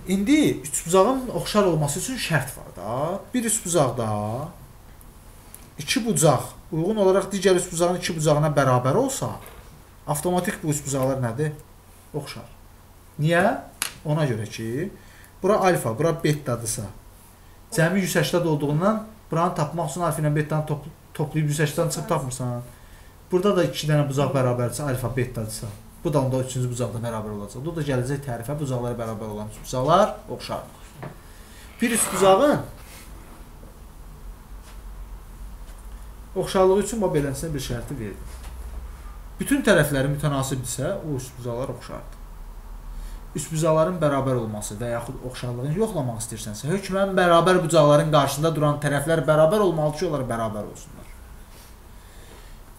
İndi üçbucağın oxşar olması üçün şərt var da. Bir üçbucaqda iki bucaq uyğun olaraq digər üçbucağın iki bucağına bərabər olsa, avtomatik bu üçbucaqlar nədir? Oxşar. Niyə? Ona görə ki, bura alfa, bura betadırsa, cəmi 180 olduğundan buranı tapmaq üçün alfa ilə betanı top, toplayıb 180 çıxıb tapmırsan. Burada da 2 dənə bucaq bərabərdirsə, alfa betadırsa, bu da onda üçüncü bucaqda bərabər olacaq. Bu da gələcək tərifə bucaqlara bərabər olan bucaqlar oxşardır. Bir üç bucağın oxşarlığı üçün bax beləsinə bir şərti verdim. Bütün tərəfləri mütənasibdirsə, o üç bucaqlar oxşardır. Üç bucaqların bərabər olması və yaxud oxşarlığını yoxlamaq istəyirsənsə, hökmən bərabər bucaqların qarşısında duran tərəflər bərabər olmalıdır ki, onlar bərabər olsunlar.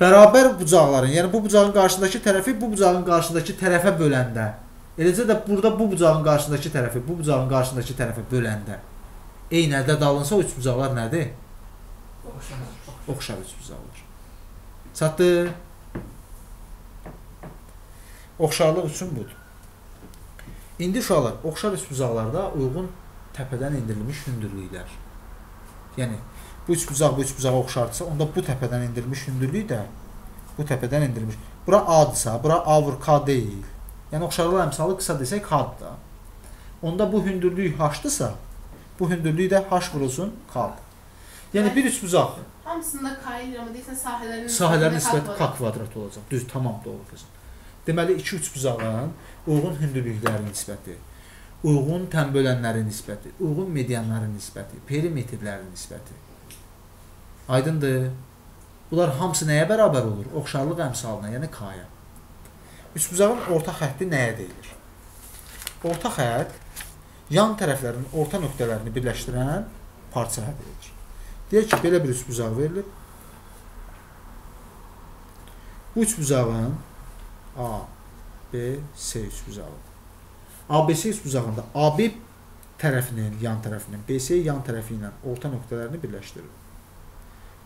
Bərabər bucaqların, yəni bu bucağın qarşısındakı tərəfi bu bucağın qarşısındakı tərəfə böləndə, eləcə də burada bu bucağın qarşısındakı tərəfi bu bucağın qarşısındakı tərəfə böləndə eyni ədəd alınsa o üç bucaqlar nədir? Oxşar üç bucaqlar. Çatdı? Oxşarlıq üçün budur. İndi uşaqlar, oxşar üç bucaqlarda uyğun təpədən endirilmiş hündürlüklər. Yəni bu üç bucaq bu üç bucağa oxşardırsa, onda bu təpədən endirilmiş hündürlük də bu təpədən endirilmiş. Bura A-dırsa, bura A vur K deyil. Yəni oxşarlıq əmsalı qısa desək K-dır da. Onda bu hündürlük H-dırsa, bu hündürlük də H vurulsun K-dır. Yəni bir üç bucaq Hamısında kayılır amma deyirsən sahələrin sahələrin nisbəti k kvadrat olacaq. Düz, tamam doğru qızım. Deməli 2 3 bucağın uyğun hündürlüklərin nisbəti, uyğun tənbölənlərin nisbəti, uyğun medianların nisbəti, perimetrlərin nisbəti. Aydındır? Bunlar hamısı nəyə bərabər olur? Oxşarlıq əmsalına, yəni k-ya. Üçbucağın orta xətti nəyə deyilir? Orta xətt yan tərəflərin orta nöqtələrini birləşdirən parçaya deyilir. Deyək ki, belə bir üçbucaq verilib. Bu üçbucağın A, B, C üçbucağı. ABC üçbucağında AB tərəfinin yan tərəfinin BC yan tərəfi ilə orta nöqtələrini birləşdirir.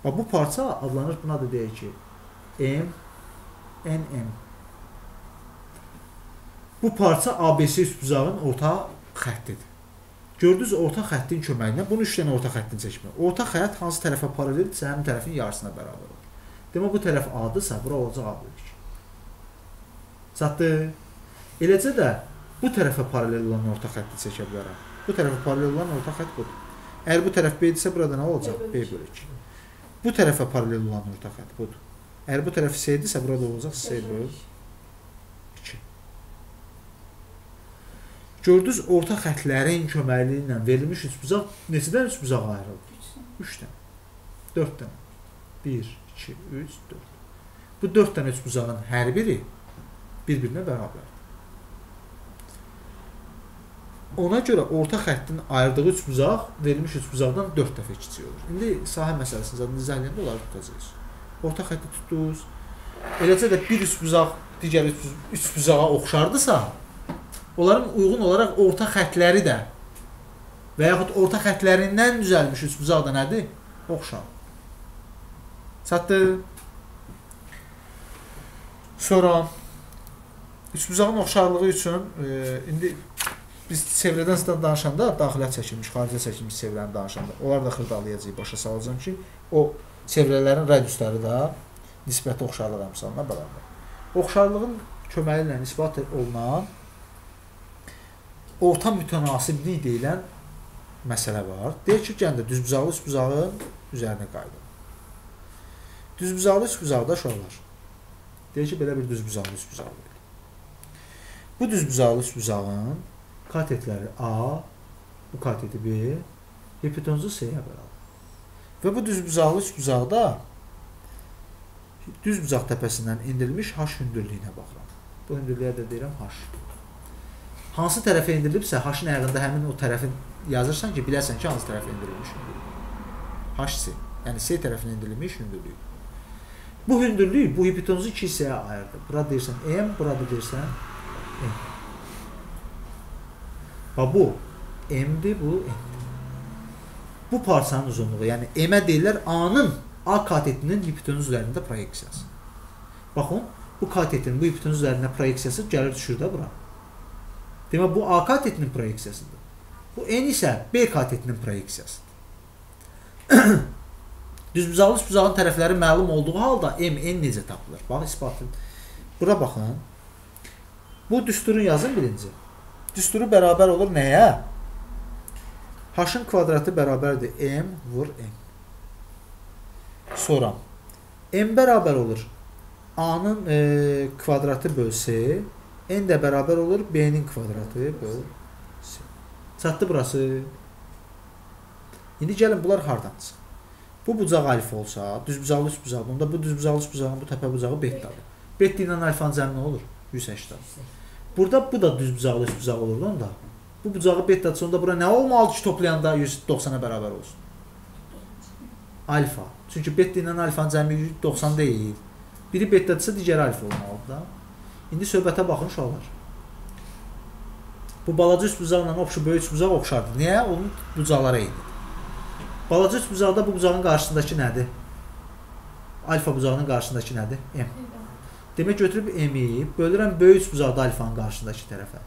Və bu parça adlanır, buna da deyək ki, M, NM. Bu parça ABC üçbucağın orta xəttidir. Gördünüz orta xəttin köməyi ilə bunu 3 dənə orta xəttin çəkmə. Orta xətt hansı tərəfə paraleldirsə, həmin tərəfin yarısına bərabər olur. Demək bu tərəf A-dırsa, bura olacaq A bölü 2. Çatdı. Eləcə də bu tərəfə paralel olan orta xətti çəkə bilərəm. Bu tərəfə paralel olan orta xətt budur. Əgər bu tərəf B-dirsə, burada nə olacaq? B bölü 2. Bu tərəfə paralel olan orta xətt budur. Əgər bu tərəf C-dirsə, burada olacaq C bölü 2. Gördünüz orta xəttlərin köməkliyi ilə verilmiş üçbucaq neçədən üçbucağa ayrıldı? 3 dənə. 4 dənə. 1 2 3 4. Bu 4 dənə üçbucağın hər biri bir-birinə bərabərdir. Ona görə orta xəttin ayırdığı üçbucaq verilmiş üçbucaqdan 4 dəfə kiçik olur. İndi sahə məsələsini zaten izləyəndə onları tutacağıq. Orta xətti tutdunuz. Eləcə də bir üçbucaq digər üçbucağa oxşardısa, onların uyğun olaraq orta xəttləri də və yaxud orta xəttlərindən düzəlmiş üçbucaq da nədir? Oxşar. Çatdı. Sonra üçbucağın oxşarlığı üçün e, indi biz çevrədən danışanda, daxilə çəkilmiş, xaricə çəkilmiş çevrəni danışanda, onlar da xırdalayacağıq, başa salacağam ki, o çevrələrin radiusları da nisbəti oxşarlıq əmsalına bərabər. Oxşarlığın köməyi ilə isbat olunan orta mütənasiblik deyilən məsələ var. Deyir ki, gəndə düzbucaqlı üçbucağın üzərinə qayıdın. Düzbucaqlı üçbucaqda uşaqlar. Deyir ki, belə bir düzbucaqlı üçbucaq var. Bu düzbucaqlı üçbucağın katetləri A, bu kateti B, hipotenuzu C-yə bərabər. Və bu düzbucaqlı üçbucaqda düzbucaq təpəsindən endirilmiş h hündürlüyünə baxıram. Bu hündürlüyə də deyirəm h. Hansı tərəfə endirilibsə, h-ın ayağında həmin o tərəfin yazırsan ki, bilərsən ki, hansı tərəfə endirilmiş h-C, yəni C tərəfinə endirilmiş hündürlük. Bu hündürlük bu hipotenuzu 2 hissəyə ayırdı. Bura deyirsən m, burada deyirsən m. Ha bu m-dir, bu m-dir. Bu parçanın uzunluğu, yəni m-ə deyirlər A-nın A katetinin hipotenuz üzərində proyeksiyası. Baxın, bu katetin bu hipotenuz üzərində proyeksiyası gəlir düşür də bura. Demək bu A katetinin proyeksiyasıdır. Bu n isə B katetinin proyeksiyasıdır. Düzbucaqlı düzbucağın tərəfləri məlum olduğu halda m n necə tapılır? Bax isbatın. Bura baxın. Bu düsturun yazın birinci. Düsturu bərabər olur nəyə? H-ın kvadratı bərabərdir m vur n. Sonra m bərabər olur a-nın e, kvadratı böl c, n də bərabər olur b-nin kvadratı böl c. Çatdı burası. İndi gəlin bunlar hardan çıxır? Bu bucaq alfa olsa, düzbucaqlı üç bucaq, onda bu düzbucaqlı üç bucağın bu təpə bucağı betadır. Beta ilə alfanın cəmi nə olur? 180. Burada bu da düzbucaqlı üç bucaq olurdu onda. Bu bucağı betadırsa onda bura nə olmalıdır ki, toplayanda 190-a bərabər olsun? Alfa. Çünki beta ilə alfanın cəmi 190 deyil. Biri betadırsa digəri alfa olmalıdır da. İndi söhbətə baxın uşaqlar. Bu balaca üç bucaqla oxşu böyük üç bucaq oxşardır. Niyə? Onun bucaqları eynidir. Balaca üç bucaqda bu bucağın qarşısındakı nədir? Alfa bucağının qarşısındakı nədir? M. Demək götürüb m-i bölürəm böyük üç bucaqda alfanın qarşısındakı tərəfə.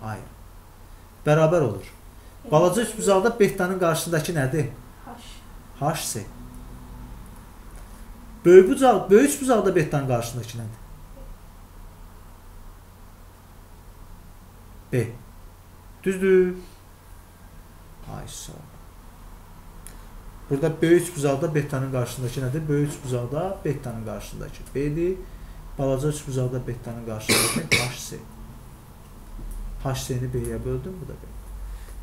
Hayır. Bərabər olur. Balaca üç bucaqda betanın qarşısındakı nədir? H. HC. Böyük bucaq, böyük üç bucaqda betanın qarşısındakı nədir? B. Düzdür? Ay sağ. Burada böyük bucaqda betanın qarşısındakı nədir? Böyük bucaqda betanın qarşısındakı B-dir. Balaca üç bucaqda betanın qarşısındakı HC. HC-ni B-yə böldüm, bu da B.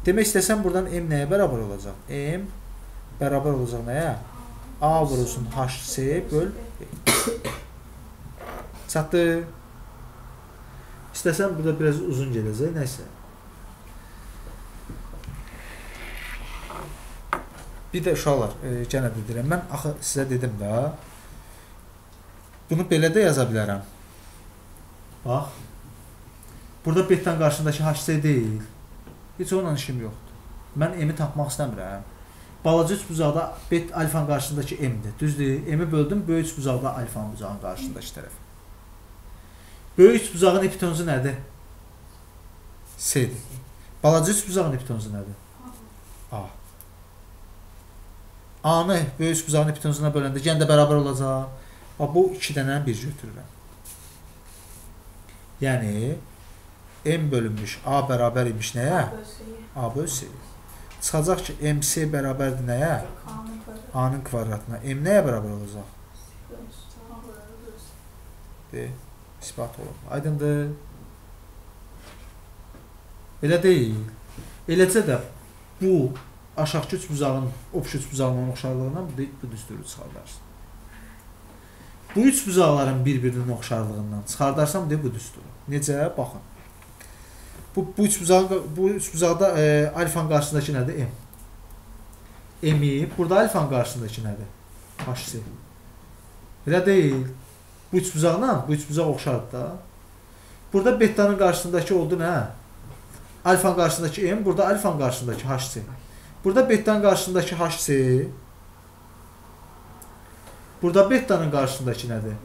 Demək istəsəm buradan M nəyə bərabər olacaq? M bərabər olacaq nəyə? A vurulsun HC böl B. Çatdı. İstəsəm burada biraz uzun gedəcək, nəsə. Bir də uşaqlar, e, yenə də deyirəm, mən axı sizə dedim də, bunu belə də yaza bilərəm. Bax. Burada bettan qarşısındakı HC deyil. Heç onunla işim yoxdur. Mən m-i tapmaq istəmirəm. Balaca üç bucaqda bet alfanın qarşısındakı m-dir. Düzdür? M-i böldüm böyük üç bucaqda alfanın bucağının qarşısındakı tərəf. Böyük üç bucağın hipotenuzu nədir? C-dir. Balaca üç bucağın hipotenuzu nədir? A. A-nı böyük üçbucağın hipotenuzuna böləndə yenə də bərabər olacaq. Bax bu 2 dənə bir götürürəm. Yəni m bölünmüş a bərabər imiş nəyə? A bölü c. Çıxacaq ki, MC bərabərdir nəyə? A-nın kvadratına. M nəyə bərabər olacaq? B. İsbat olunur. Aydındır. Elə deyil. Eləcə də bu aşağıki üçbucağın obş üçbucağının oxşarlığından bu, bu düsturu çıxardarsın. Bu üç bucaqların bir-birinin oxşarlığından çıxardarsam de bu düsturu. Necə? Baxın. Bu bu üç bucaq bu üç bucaqda e, alfanın qarşısındakı nədir? M. M-i, burada alfanın qarşısındakı nədir? HC. Elə deyil. Bu üç bucaqla bu üç bucaq oxşardır da. Burada betanın qarşısındakı oldu nə? Alfanın qarşısındakı M, burada alfanın qarşısındakı HC. Burada betanın qarşısındakı HC. Burada betanın qarşısındakı nədir?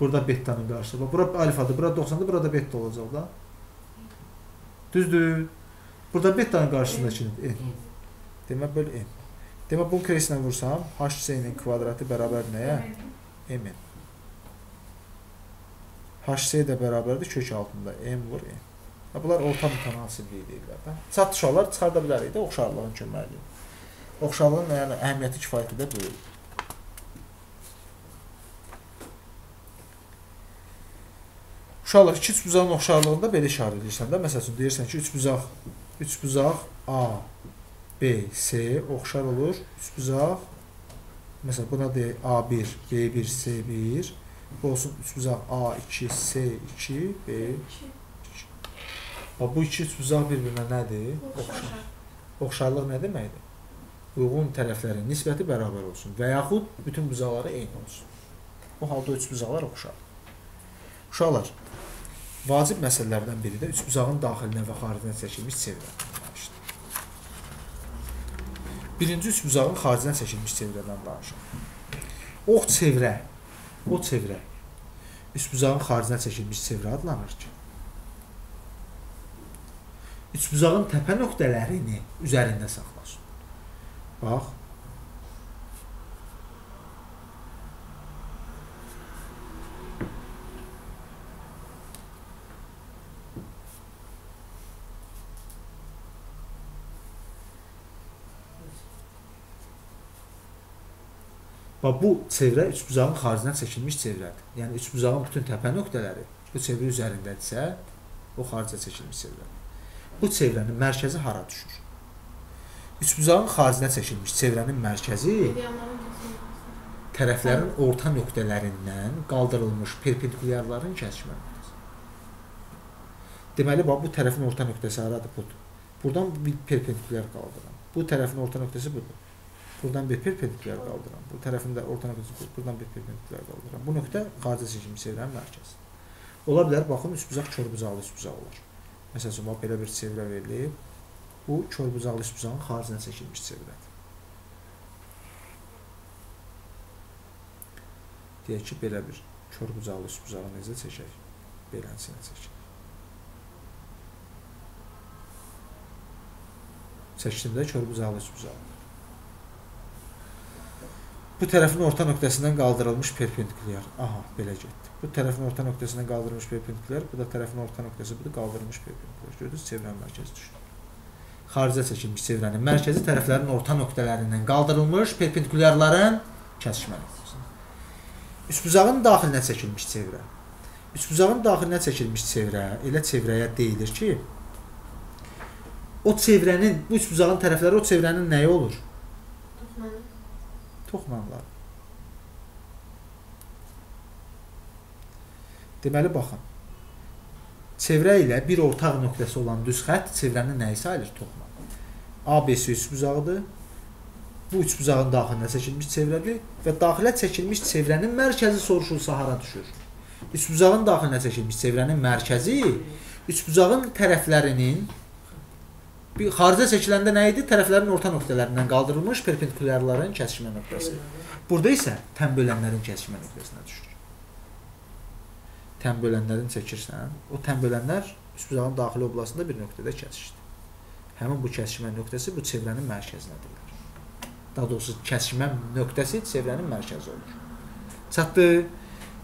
Burada betanın qarşısı. Bax, bura alfadır, bura 90-dır, burada beta olacaq da. Düzdür. Burada betanın qarşısındakı nədir? N. Demək belə N. Demək bunu kresinə vursam, HC-nin kvadratı bərabər nəyə? M. HC də bərabərdir kök altında. M vur. Ha, bunlar orta mütənasiblik deyirlər də. Çatışarlar çıxarda bilərik də oxşarlığın köməyi. Oxşarlığın yəni əhəmiyyəti kifayətli də böyük. Uşaqlar iki üçbucağın oxşarlığında belə işarə edirsən də. Məsəl üçün deyirsən ki, üçbucaq üçbucaq A, B, C oxşar olur. Üçbucaq məsələn buna deyək A1, B1, C1 bu olsun üçbucaq A2, C2, B2. Bax bu iki üçbucaq bir-birinə nədir? Oxşar. Oxşarlıq nə deməkdir? Uyğun tərəflərin nisbəti bərabər olsun və yaxud bütün bucaqları eyni olsun. Bu halda üçbucaqlar oxşar. Uşaqlar, vacib məsələlərdən biri də üçbucağın daxilinə və xaricinə çəkilmiş danışır. Birinci üçbucağın xaricinə çəkilmiş çevrədən danışır. Ox çevrə, o çevrə üçbucağın xaricinə çəkilmiş çevrə adlanır ki, üçbucağın təpə nöqtələrini üzərində saxlasın. Bax. Bax bu çevrə üçbucağın xaricinə çəkilmiş çevrədir. Yəni üçbucağın bütün təpə nöqtələri bu çevrə üzərindədirsə, o xaricə çəkilmiş çevrədir. Bu çevrənin mərkəzi hara düşür? Üçbucağın xaricinə çəkilmiş çevrənin mərkəzi tərəflərin orta nöqtələrindən qaldırılmış perpendikulyarların nöqtəsi. Deməli, bax bu tərəfin orta nöqtəsi haradır? Budur. Buradan bir perpendikulyar qaldıram. Bu tərəfin orta nöqtəsi budur. Buradan bir perpendikulyar qaldıram. Bu tərəfin də orta nöqtəsi. Buradan bir perpendikulyar qaldıram. Bu nöqtə xaricə çəkilmiş çevrənin mərkəzi. Ola bilər, baxın, üçbucaq körbucaqlı üçbucaq olur. Məsələn, bax belə bir çevrə verilib. Bu körbucaqlı üçbucağın xaricinə çəkilmiş çevrədir. Deyək ki, belə bir körbucaqlı üçbucağı necə çəkək? Beləsinə çəkək. Çəkdimdə körbucaqlı üçbucağı. Bu tərəfin orta nöqtəsindən qaldırılmış perpendikulyar. Aha, belə getdi. Bu tərəfin orta nöqtəsindən qaldırılmış perpendikulyar, bu da tərəfin orta nöqtəsi budur, qaldırılmış perpendikulyar. Gördünüz, çevrənin mərkəzi düşür. Xaricə çəkilmiş çevrənin mərkəzi tərəflərin orta nöqtələrindən qaldırılmış perpendikulyarların kəsişmə nöqtəsi. Üçbucağın daxilinə çəkilmiş çevrə. Üçbucağın daxilinə çəkilmiş çevrə elə çevrəyə deyilir ki, o çevrənin, bu üçbucağın tərəfləri o çevrənin nəyi olur? Toxunanlar. Deməli baxın. Çevrə ilə bir ortaq nöqtəsi olan düz xətt çevrənin nəyi sayılır? Toxunan. ABC üçbucağıdır. Bu üçbucağın daxilinə çəkilmiş çevrədir və daxilə çəkilmiş çevrənin mərkəzi soruşulsa hara düşür? Üçbucağın daxilinə çəkilmiş çevrənin mərkəzi üçbucağın tərəflərinin bir xaricə çəkiləndə nə idi? Tərəflərin orta nöqtələrindən qaldırılmış perpendikulyarların kəsişmə nöqtəsi. Burada isə tən bölənlərin kəsişmə nöqtəsinə düşür. Tən bölənlərini çəkirsən, o tən bölənlər üçbucağın daxili oblasında bir nöqtədə kəsişdi. Həmin bu kəsişmə nöqtəsi bu çevrənin mərkəzinə deyilir. Daha doğrusu kəsişmə nöqtəsi çevrənin mərkəzi olur. Çatdı.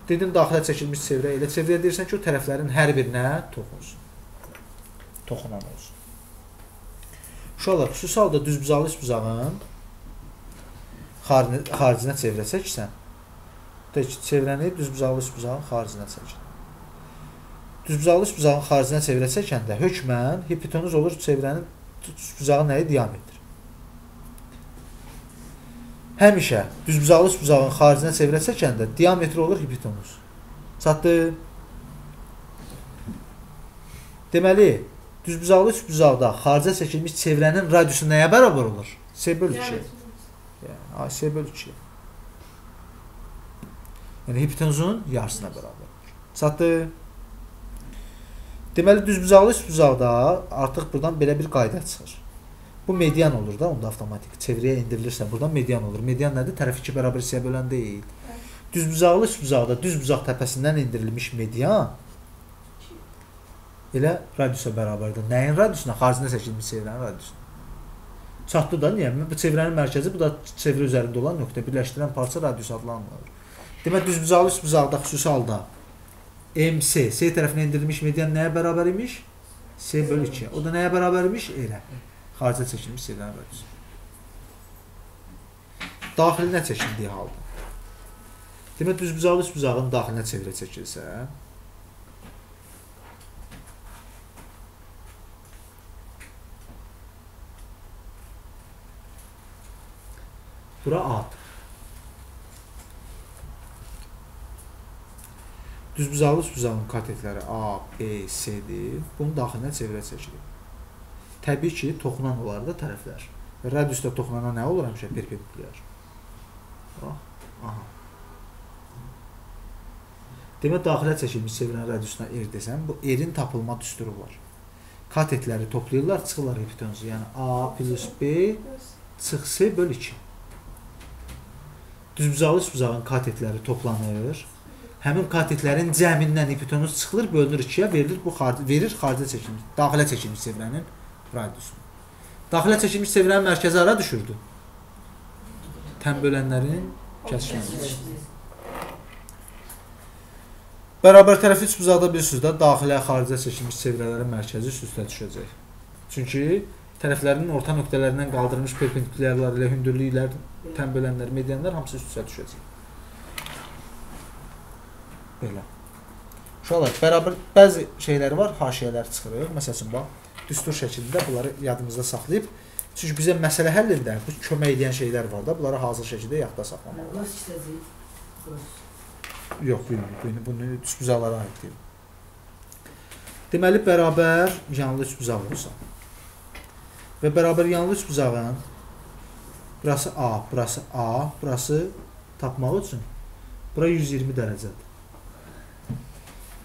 Dedim daxilə çəkilmiş çevrə elə çevrəyə deyirsən ki, o tərəflərin hər birinə toxunsun. Toxunan olsun. Uşaqlar, xüsusi halda düzbucaqlı üsbucağın xaricinə, çevrə çəksən, çevrəni düzbucaqlı üsbucağın xaricinə çəkin. Düzbucaqlı üsbucağın xaricinə çevrə çəkəndə hökmən hipotenuz olur çevrənin üsbucağı nəyi diametr. Həmişə düzbucaqlı üsbucağın xaricinə çevrə çəkəndə diametr olur hipotenuz. Çatdı. Deməli, düzbucaqlı üsbucaqda xaricə çəkilmiş çevrənin radiusu nəyə bərabər olur? S bölü 2. Yəni A S bölü 2. Yəni hipotenuzun yarısına bərabər. Çatdı. Deməli düzbucaqlı üsbucaqda artıq buradan belə bir qayda çıxır. Bu median olur da onda avtomatik çevrəyə endirilirsə buradan median olur. Median nədir? Tərəf 2 bərabər hissəyə bölən deyil. Düzbucaqlı üsbucaqda düz bucaq təpəsindən endirilmiş median elə radiusa bərabərdir. Nəyin radiusuna? Xaricində çəkilmiş çevrənin radiusuna. Çatdı da niyə? Bu çevrənin mərkəzi, bu da çevrə üzərində olan nöqtə birləşdirən parça radius adlanılır. Demək düzbucaqlı üsbucaqda xüsusi halda MC S tərəfinə endirilmiş median nəyə bərabər imiş? S bölü 2. O da nəyə bərabər imiş? Elə. Xaricə çəkilmiş çevrənin radiusu. Daxilinə çəkildiyi halda. Demək düzbucaqlı üsbucağın daxilinə çevrə çəkilsə, Bura A-dır. Düzbucaqlı üsbucağın katetləri A, B, C-dir. Bunun daxilinə çevrə çəkilir. Təbii ki, toxunan olar da tərəflər. Radiusda toxunana nə olur həmişə? Perpendikulyar. Bax, aha. Demək, daxilə çəkilmiş çevrənin radiusuna R desəm, bu R-in tapılma düsturu var. Katetləri toplayırlar, çıxırlar hipotenuzu. Yəni A plus B çıx C bölü 2. Düzbucaqlı üsbucağın katetləri toplanır. Həmin katetlərin cəmindən hipotenuz çıxılır, bölünür 2-yə, verilir bu xarici verir xaricə çəkilmiş, daxilə çəkilmiş çevrənin radiusunu. Daxilə çəkilmiş çevrənin mərkəzi hara düşürdü? Tən bölənlərin kəsişməsi. Bərabər tərəfli üsbucaqda bilirsiniz də daxilə xaricə çəkilmiş çevrələrin mərkəzi üst-üstə düşəcək. Çünki tərəflərinin orta nöqtələrindən qaldırılmış perpendikulyarlar ilə hündürlüklər, tən bölənlər, medianlar hamısı üst-üstə düşəcək. Belə. Uşaqlar, bərabər bəzi şeyləri var, haşiyələr çıxırıq. Məsələn, bax, düstur şəklində bunları yadımızda saxlayıb çünki bizə məsələ həllində bu kömək edən şeylər var da, bunları hazır şəkildə yadda saxlamaq lazımdır. Yox, bilmiyorum. Bunu, bunu üsbucaqlara aid deyil. Deməli, bərabər yanlı üsbucaq olsa və bərabər yanlı üsbucağın burası A, burası A, burası tapmaq üçün bura 120 dərəcədir.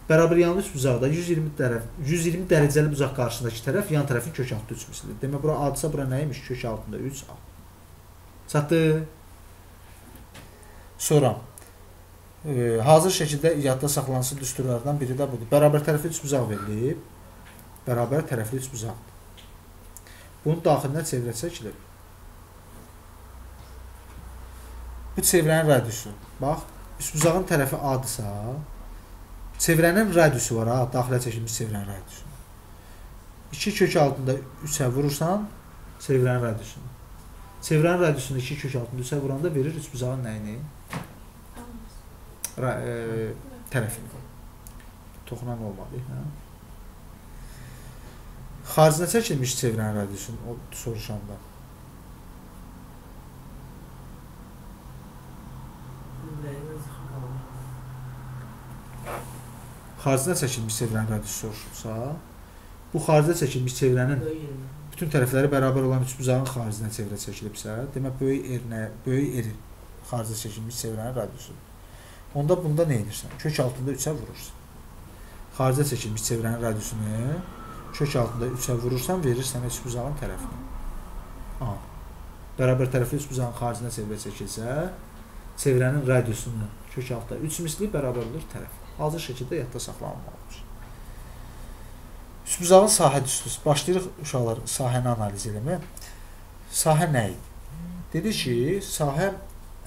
Bərabər yanlı üsbucaqda 120 tərəf, 120 dərəcəli bucaq qarşısındakı tərəf yan tərəfin kök altında 3 mislidir. Demək, bura A-dırsa, bura nəymiş? Kök altında 3A. Çatdı. Sonra e, hazır şəkildə yadda saxlansın düsturlardan biri də budur. Bərabər tərəfli üçbucaq verilib. Bərabər tərəfli üçbucaqdır. Bunun daxilinə çevrə çəkilir. Bu çevrənin radiusu. Bax, üçbucağın tərəfi A-dırsa, çevrənin radiusu var ha, daxilə çəkilmiş çevrənin radiusu. 2 kök altında 3-ə vurursan, çevrənin radiusunu. Çevrənin radiusunu 2 kök altında 3-ə vuranda verir üçbucağın nəyini? Ra e, tərəfini. Toxunan olmadı, hə? Xaricinə çəkilmiş çevrənin radiusunu soruşanda. Xaricinə çəkilmiş çevrənin radiusu soruşulsa, bu xaricə çəkilmiş çevrənin bütün tərəfləri bərabər olan üçbucağın xaricinə çevrə çəkilibsə, demək böyük R-nə, böyük R xaricə çəkilmiş çevrənin radiusudur. Onda bunda nə edirsən? Kök altında 3-ə vurursan. Xaricə çəkilmiş çevrənin radiusunu kök altında 3-ə vurursan, verir sənə üçbucağın tərəfini. A. Bərabər tərəfli üçbucağın xaricinə çevrə çəkilsə, çevrənin radiusunu kök altında 3 misli bərabər olur tərəf. Hazır şəkildə yadda saxlanılmalıdır. Üçbuzağın sahə düstuz. Başlayırıq uşaqlar sahəni analiz eləməyə. Sahə nə idi? Dedi ki, sahə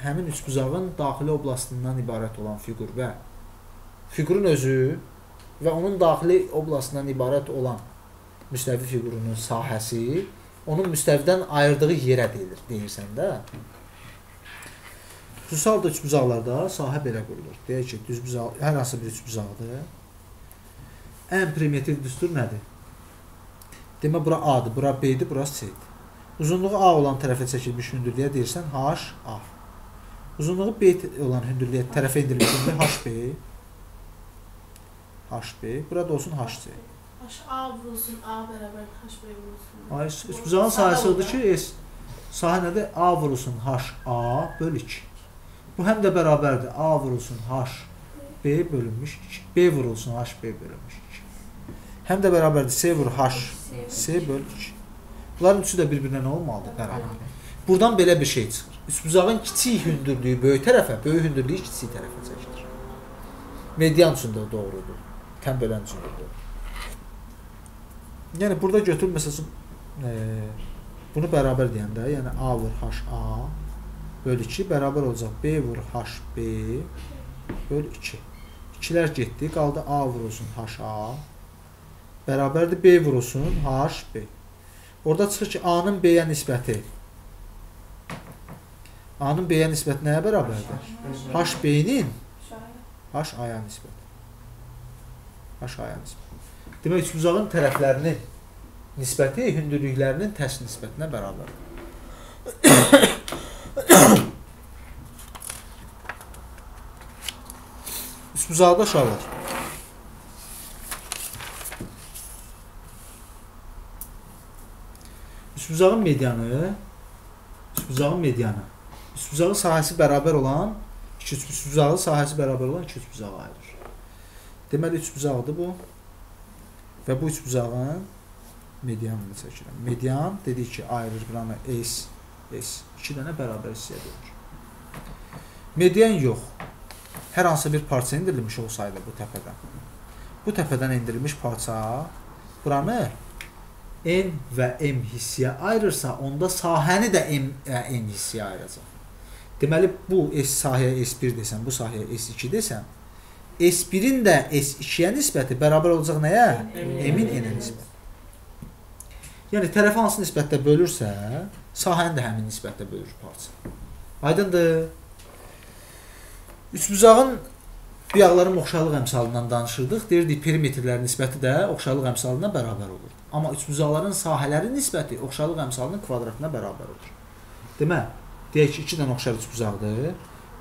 həmin üçbuzağın daxili oblastından ibarət olan fiqur və fiqurun özü və onun daxili oblastından ibarət olan müstəvi fiqurunun sahəsi onun müstəvidən ayırdığı yerə deyilir, deyirsən də. Xüsusi halda üçbuzaqlarda sahə belə qurulur. Deyək ki, düzbuzaq hər hansı bir üçbuzaqdır. Ən primitiv düstur nədir? Demə bura A-dır, bura B-dir, bura C-dir. Uzunluğu A olan tərəfə çəkilmiş hündürlüyə deyirsən HA. Uzunluğu B olan hündürlüyə tərəfə endirilmiş HB. HB. Burada olsun HC. Baş A vurulsun, A bərabər HB vurulsun. Ay, üçbuzağın sahəsi odur ki, S sahə nədir? A vurulsun HA böl 2. Bu həm də bərabərdir. A vurulsun HB bölünmüş 2. B vurulsun HB bölünmüş 2. Həm də bərabərdir. C vur H C böl 2. Bunların üçü də bir-birinə nə olmalıdır? Bərabər. Buradan belə bir şey çıxır. Üçbuzağın kiçik hündürlüyü böyük tərəfə, böyük hündürlüyü kiçik tərəfə çəkilir. Median üçün də doğrudur. Tən bölən üçün də doğrudur. Yəni burada götür məsələn e, bunu bərabər deyəndə, yəni A vur HA böl 2 bərabər olacaq B vur HB böl 2. 2-lər getdi, qaldı A vurulsun HA bərabərdir B vurulsun HB. Orada çıxır ki, A-nın B-yə nisbəti A-nın B-yə nisbəti nəyə bərabərdir? HB-nin H-A-ya nisbəti. H-A-ya nisbəti. Demək üçbuzağın tərəflərinin nisbəti hündürlüklərinin tərs nisbətinə bərabərdir. Üçbuzağda uşaqlar. Üçbuzağın medianı üçbuzağın medianı üçbuzağın sahəsi bərabər olan iki üçbuzağın sahəsi bərabər olan iki üçbuzağa ayrılır. Deməli üçbuzağdır bu. Və bu üçbuzağın medianını çəkirəm. Median dedik ki, ayırır buranı S, S. 2 dənə bərabər hissəyə bölür. Median yox. Hər hansı bir parça endirilmiş olsaydı bu təpədən. Bu təpədən endirilmiş parça buranı N və M hissəyə ayırırsa, onda sahəni də M, N hissəyə ayıracaq. Deməli, bu S sahəyə S1 desən, bu sahəyə S2 desən, S1-in də S2-yə nisbəti bərabər olacaq nəyə? M-in N-ə nisbəti. Yəni tərəfi hansı nisbətdə bölürsə, sahəni də həmin nisbətdə bölür parça. Aydındır? Üçbuzağın Buyaqların oxşarlıq əmsalından danışırdıq. Deyirdik perimetrlərin nisbəti də oxşarlıq əmsalına bərabər olur. Amma üçbuzaqların sahələri nisbəti oxşarlıq əmsalının kvadratına bərabər olur. Demək, deyək ki, 2 dənə oxşar üçbuzaqdır.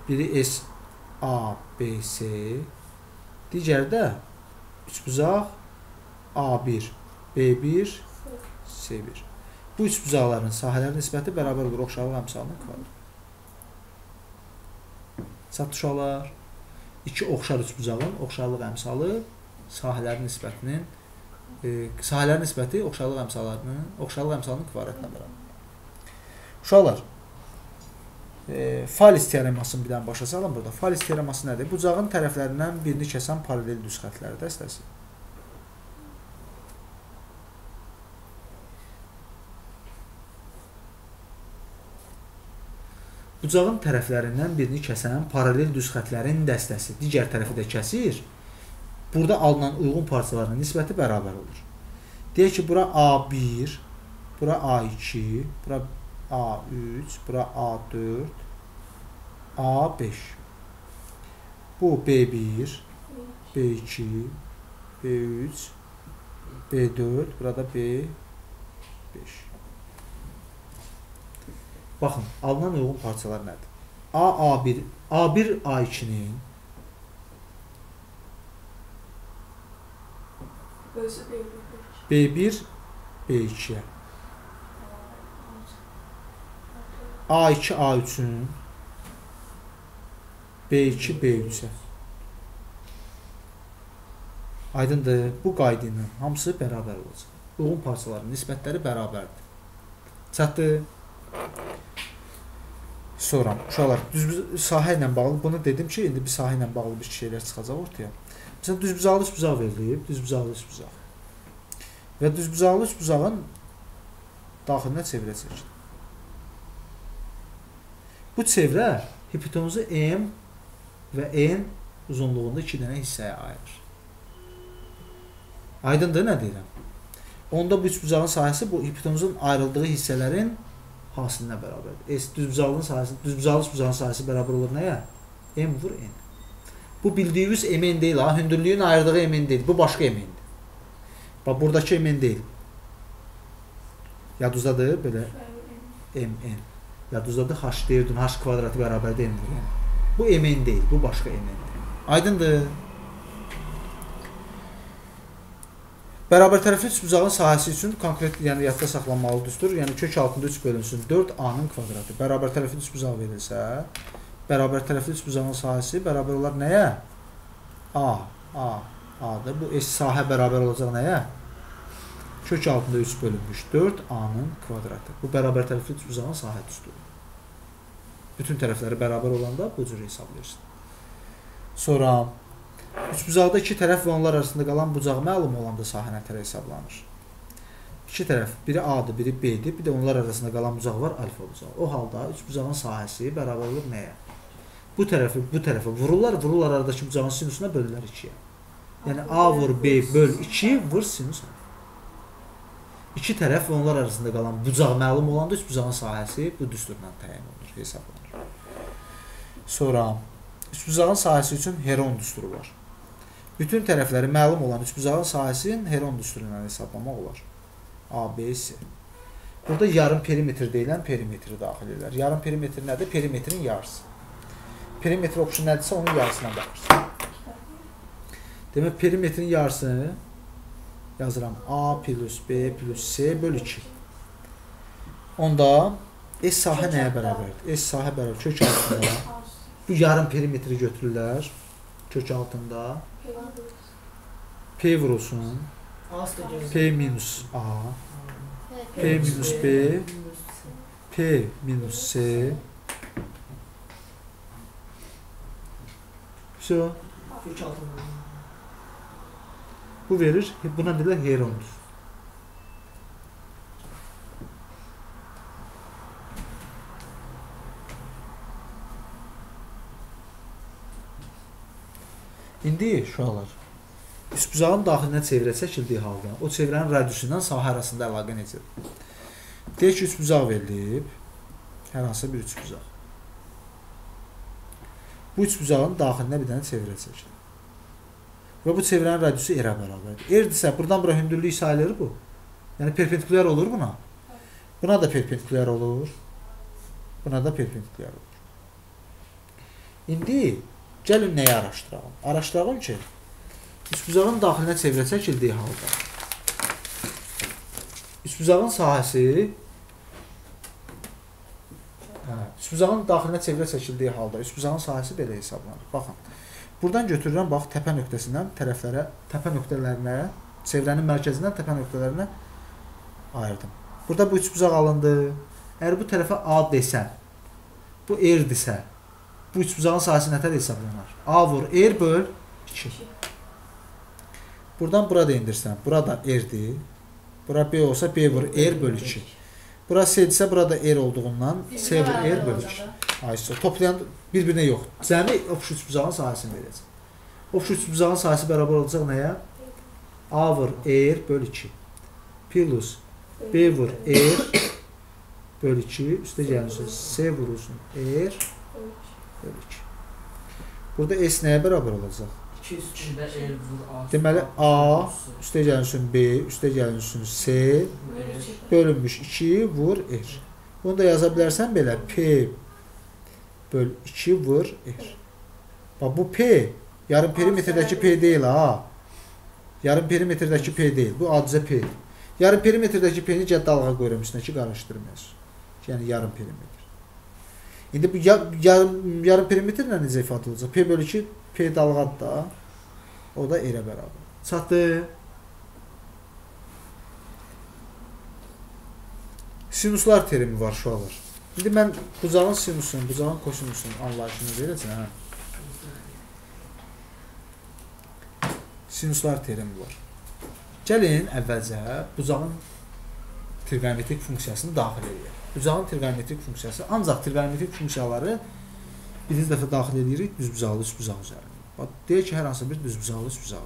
Biri S A B C, digəri də üçbuzaq A1 B1 C1. Bu üçbuzaqların sahələri nisbəti bərabər olur oxşarlıq əmsalının kvadratına. Çatdı uşaqlar iki oxşar üçbucağın oxşarlıq əmsalı sahələrin nisbətinin e, sahələrin nisbəti oxşarlıq əmsallarının oxşarlıq əmsalının kvadratına bərabər. Uşaqlar, e, Fales teoremasını bir dənə başa salın burada. Fales teoreması nədir? Bucağın tərəflərindən birini kəsən paralel düz xəttləri dəstəsi. Bucağın tərəflərindən birini kəsən paralel düz xəttlərin dəstəsi digər tərəfi də kəsir. Burada alınan uyğun parçaların nisbəti bərabər olur. Deyək ki, bura A1, bura A2, bura A3, bura A4, A5. Bu B1, B2, B3, B4, burada B5. Baxın, alınan uyğun parçalar nədir? A A1, A1 A2-nin B1 B2-yə A2 A3-ün B2 B3-ə Aydındır, bu qayda ilə hamısı bərabər olacaq. Uyğun parçaların nisbətləri bərabərdir. Çatdı. Sonra uşaqlar düz sahə ilə bağlı bunu dedim ki, indi bir sahə ilə bağlı bir şeylər çıxacaq ortaya. Məsələn, düz buzaqlı düz buzaq verilib, düz buzaqlı düz buzaq. Və düzbucaqlı üçbucağın daxilinə çevrə çəkilir. Bu çevrə hipotenuzu M və N uzunluğunda 2 dənə hissəyə ayırır. Aydındır nə deyirəm? Onda bu üçbucağın sahəsi bu hipotenuzun ayrıldığı hissələrin hasilinə bərabərdir. S düzbucaqlının sahəsi, düzbucaqlı üçbucağın sahəsi bərabər olur nəyə? M vur N. Bu bildiyiniz MN deyil ha, hündürlüyün ayırdığı MN deyil. Bu başqa MN-dir. Bax buradakı MN deyil. Yadınızdadır belə MN. Yadınızdadır H deyirdin, H kvadratı bərabərdir M vur N. Bu MN deyil, bu başqa MN-dir. Aydındır? Bərabər tərəfli üçbucağın sahəsi üçün konkret, yəni yadda saxlanmalı düstur. Yəni kök altında 3 bölünsün 4a-nın kvadratı. Bərabər tərəfli üçbucaq verilsə, bərabər tərəfli üçbucağın sahəsi bərabər olar nəyə? A, A, A-dır. Bu S sahə bərabər olacaq nəyə? Kök altında 3 bölünmüş 4a-nın kvadratı. Bu bərabər tərəfli üçbucağın sahə düsturu. Bütün tərəfləri bərabər olanda bu cür hesablayırsan. Sonra Üçbucaqda iki tərəf və onlar arasında qalan bucaq məlum olanda sahə nətərə hesablanır. İki tərəf, biri A-dır, biri B-dir, bir də onlar arasında qalan bucaq var, alfa bucağı. O halda üçbucağın sahəsi bərabər olur nəyə? Bu tərəfi bu tərəfə vururlar, vururlar aradakı bucağın sinusuna bölürlər 2-yə. Yəni A vur B böl 2 vur sinus A. İki tərəf və onlar arasında qalan bucaq məlum olanda üçbucağın sahəsi bu düsturla təyin olunur, hesablanır. Sonra üçbucağın sahəsi üçün Heron düsturu var. Bütün tərəfləri məlum olan üçbucağın sahəsinin Heron düsturu ilə hesablamaq olar. A, B, C. Burada yarım perimetr deyilən perimetri daxil edirlər. Yarım perimetr nədir? Perimetrin yarısı. Perimetr oxşu nədirsə onun yarısına baxırsan. Demək perimetrin yarısını yazıram. A plus B plus C böl 2. Onda S sahə nəyə bərabərdir? S sahə bərabər kök altında. Bu yarım perimetri götürürlər. Kök altında. P vurulsun onun. P minus A. P minus B. P minus C. Şu. Bu verir. Buna ne de herondur. İndi uşaqlar üçbucağın daxilinə çevrə çəkildiyi halda o çevrənin radiusu ilə sahə arasında əlaqə necədir? Deyək ki, üçbucaq verilib. Hər hansı bir üçbucaq. Bu üçbucağın daxilinə bir dənə çevrə çəkilir. Və bu çevrənin radiusu r-ə bərabərdir. R-dirsə, buradan bura hündürlük sayılır bu. Yəni perpendikulyar olur buna. Buna da perpendikulyar olur. Buna da perpendikulyar olur. İndi gəlin nəyi araşdıralım? Araşdıralım ki, üçbucağın daxilinə çevrə çəkildiyi halda üçbucağın sahəsi hə, üçbucağın daxilinə çevrə çəkildiyi halda üçbucağın sahəsi belə hesablanır. Baxın. Buradan götürürəm bax təpə nöqtəsindən tərəflərə, təpə nöqtələrinə, çevrənin mərkəzindən təpə nöqtələrinə ayırdım. Burada bu üçbucaq alındı. Əgər bu tərəfə A desəm, bu R-dirsə, bu üçbucağın sahəsi nətər hesablanar? A vur R böl 2. Buradan bura da indirsən. Burada R-dir. Bura B olsa B vur R böl 2. Bura C-dirsə burada R olduğundan C vur R böl 2. Ay, so, toplayan bir-birinə yox. Cəmi oxşu üçbucağın sahəsini verəcək. Oxşu üçbucağın sahəsi bərabər olacaq nəyə? A vur R böl 2. Plus B vur R böl 2. Üstə gəlmişsin. C vurulsun R 2. Burada S nəyə bərabər olacaq? 2 üstündə el vur A. Deməli A üstə gəlmişsin B, üstə gəlmişsin C bölünmüş 2 vur R. Bunu da yaza bilərsən belə P böl 2 vur R. Bax bu P yarım perimetrdəki P deyil ha. Yarım perimetrdəki P deyil. Bu adicə P. Yarım perimetrdəki P-ni gəl dalğa qoyuram üstünə ki, qarışdırmayasın. Yəni yarım perimetr. İndi bu ya- yarım yarım perimetrlə necə ifadə olacaq? P bölü 2 P dalğadır da. O da R-ə bərabər. Çatdı. Sinuslar terimi var uşaqlar. İndi mən bucağın sinusunu, bucağın kosinusunu anlayışını verəcəm. Hə. Sinuslar terimi var. Gəlin əvvəlcə bucağın trigonometrik funksiyasını daxil edək. Bucağın trigonometrik funksiyası ancaq trigonometrik funksiyaları birinci dəfə daxil edirik düzbucaqlı üçbucaq üzərində. Bax deyək ki, hər hansı bir düzbucaqlı üçbucaq.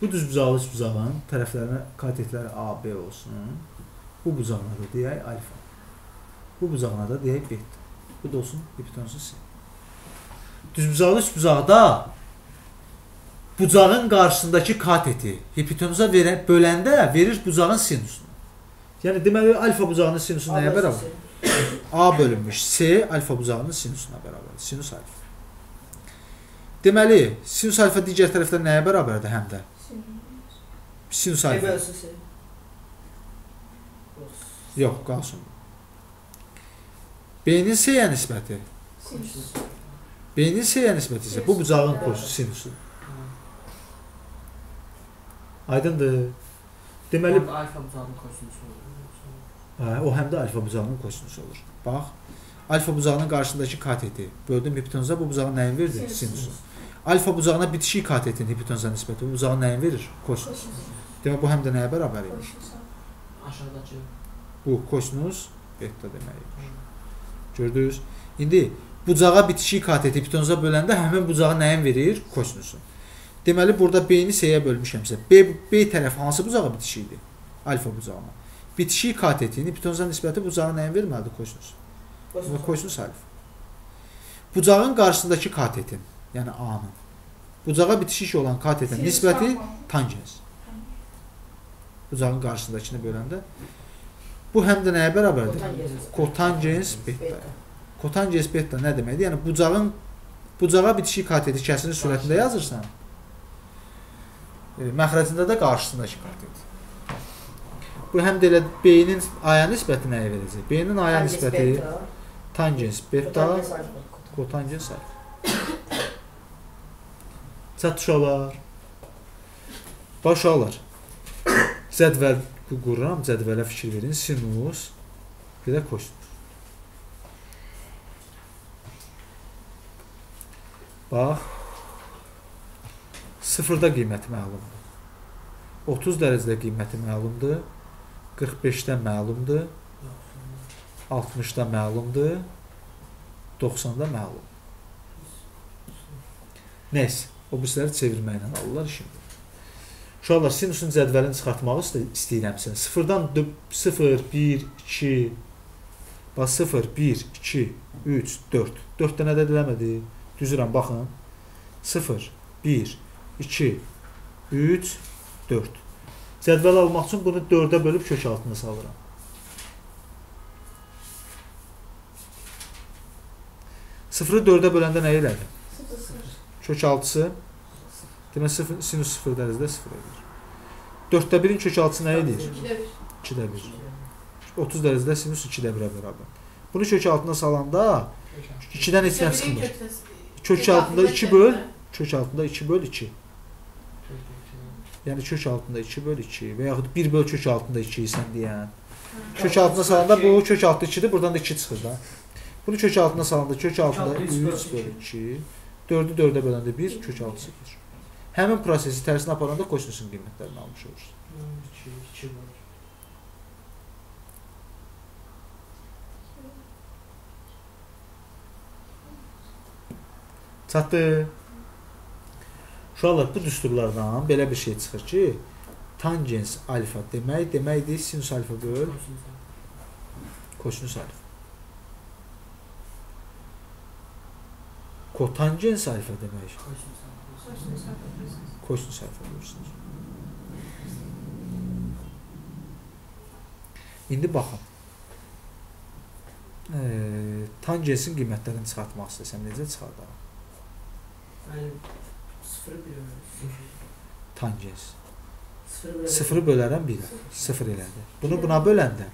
Bu düzbucaqlı üçbucağın tərəflərinə katetləri A, B olsun. Bu bucağına da deyək alfa. Bu bucağına da deyək beta. Bu da olsun hipotenuzu S. Düzbucaqlı üçbucaqda bucağın qarşısındakı kateti hipotenuza verə, böləndə verir bucağın sinusunu. Yəni deməli alfa bucağının sinusu nəyə bərabər? A bölünmüş C alfa bucağının sinusuna bərabərdir. Sinus alfa. Deməli, sinus alfa digər tərəfdən nəyə bərabərdir həm də? Sinus alfa. Yox, qalsın. B-nin C-yə nisbəti. Sinüs. B-nin C-yə nisbəti isə bu bucağın sinusu. Aydındır. Deməli, Deməli alfa bucağının kosinüsü olur. hə, o həm də alfa bucağının kosinusu olur. Bax, alfa bucağının qarşısındakı kateti böldüm hipotenuza bu bucağın nəyin verdi? Sinus. Sinusu. Alfa bucağına bitişik katetin hipotenuza nisbəti bu bucağın nəyin verir? Kosinus. Demək bu həm də nəyə bərabər imiş? Aşağıdakı. Bu kosinus beta deməkdir. Gördünüz? İndi bucağa bitişik kateti hipotenuza böləndə həmin bucağı nəyin verir? Kosinusu. Deməli burada B-ni C-yə bölmüşəmsə, B B tərəf hansı bucağa bitişikdir? Alfa bucağına. Bitişik katetin hipotenuza nisbəti bucağa nəyin verməlidir? Kosinus. Və kosinus alfa. Bucağın qarşısındakı katetin, yəni A-nın bucağa bitişik olan katetin nisbəti tangens. Bucağın qarşısındakını böləndə bu həm də nəyə bərabərdir? Kotangens beta. Kotangens beta nə deməkdir? Yəni bucağın bucağa bitişik kateti kəsirin sürətində yazırsan, məxrəcində də qarşısındakı katet. Bu həm də elə B-nin aya nisbəti nəyə verəcək? B-nin aya nisbəti tangens beta kotangens alfa. Çatışalar. Başalar. Cədvəl qururam, cədvələ fikir verin. Sinus, bir də kosinus. Bax. Sıfırda qiyməti məlumdur. 30 dərəcədə qiyməti məlumdur. 45-də məlumdur. 60-da məlumdur. 90-da məlum. Nəysə, o birisləri çevirməklə alırlar şimdi. Uşaqlar sinusun cədvəlini çıxartmağı ist- istəyirəmsə, 0-dan 0, 1, 2 bax 0, 1, 2, 3, 4. 4 dənə də eləmədi. Düzürəm, baxın. 0, 1, 2, 3, 4. Cədvəl almaq üçün bunu 4-ə bölüb kök altına salıram. Sıfırı 4-ə böləndə nə elədi? Kök altısı demək sıfır, sinus 0 dərəcədə 0 edir. 4də 1-in kök altısı nə edir? 2də 1. 30 dərəcədə sinus 2də 1-ə bərabər. Bunu kök altına salanda 2-dən heç nə çıxmır. Kök altında 2 böl, kök altında 2 böl 2. Yəni kök altında 2 böl 2 və yaxud 1 böl kök altında 2 sən deyən. Kök altına salanda bu kök altı 2-dir, buradan da 2 çıxır da. Bunu kök altına salanda kök altında 3 böl 2, 4-ü 4-ə böləndə 1 kök altı çıxır. Həmin prosesi tərsinə aparanda kosinusun qiymətlərini almış olursun. 2, 2 var. Çatdı. Uşaqlar bu düsturlardan belə bir şey çıxır ki, tangens alfa demək deməkdir sinus alfa böl kosinus alfa. Kotangens alfa demək kosinus alfa bölürsünüz. İndi baxın. E, tangensin qiymətlərini çıxartmaq istəsəm necə çıxardaram? Yəni 0 1 Tangens. 0 Sıfırı bölərəm 1-ə. Sıfır elədi. Bunu buna böləndə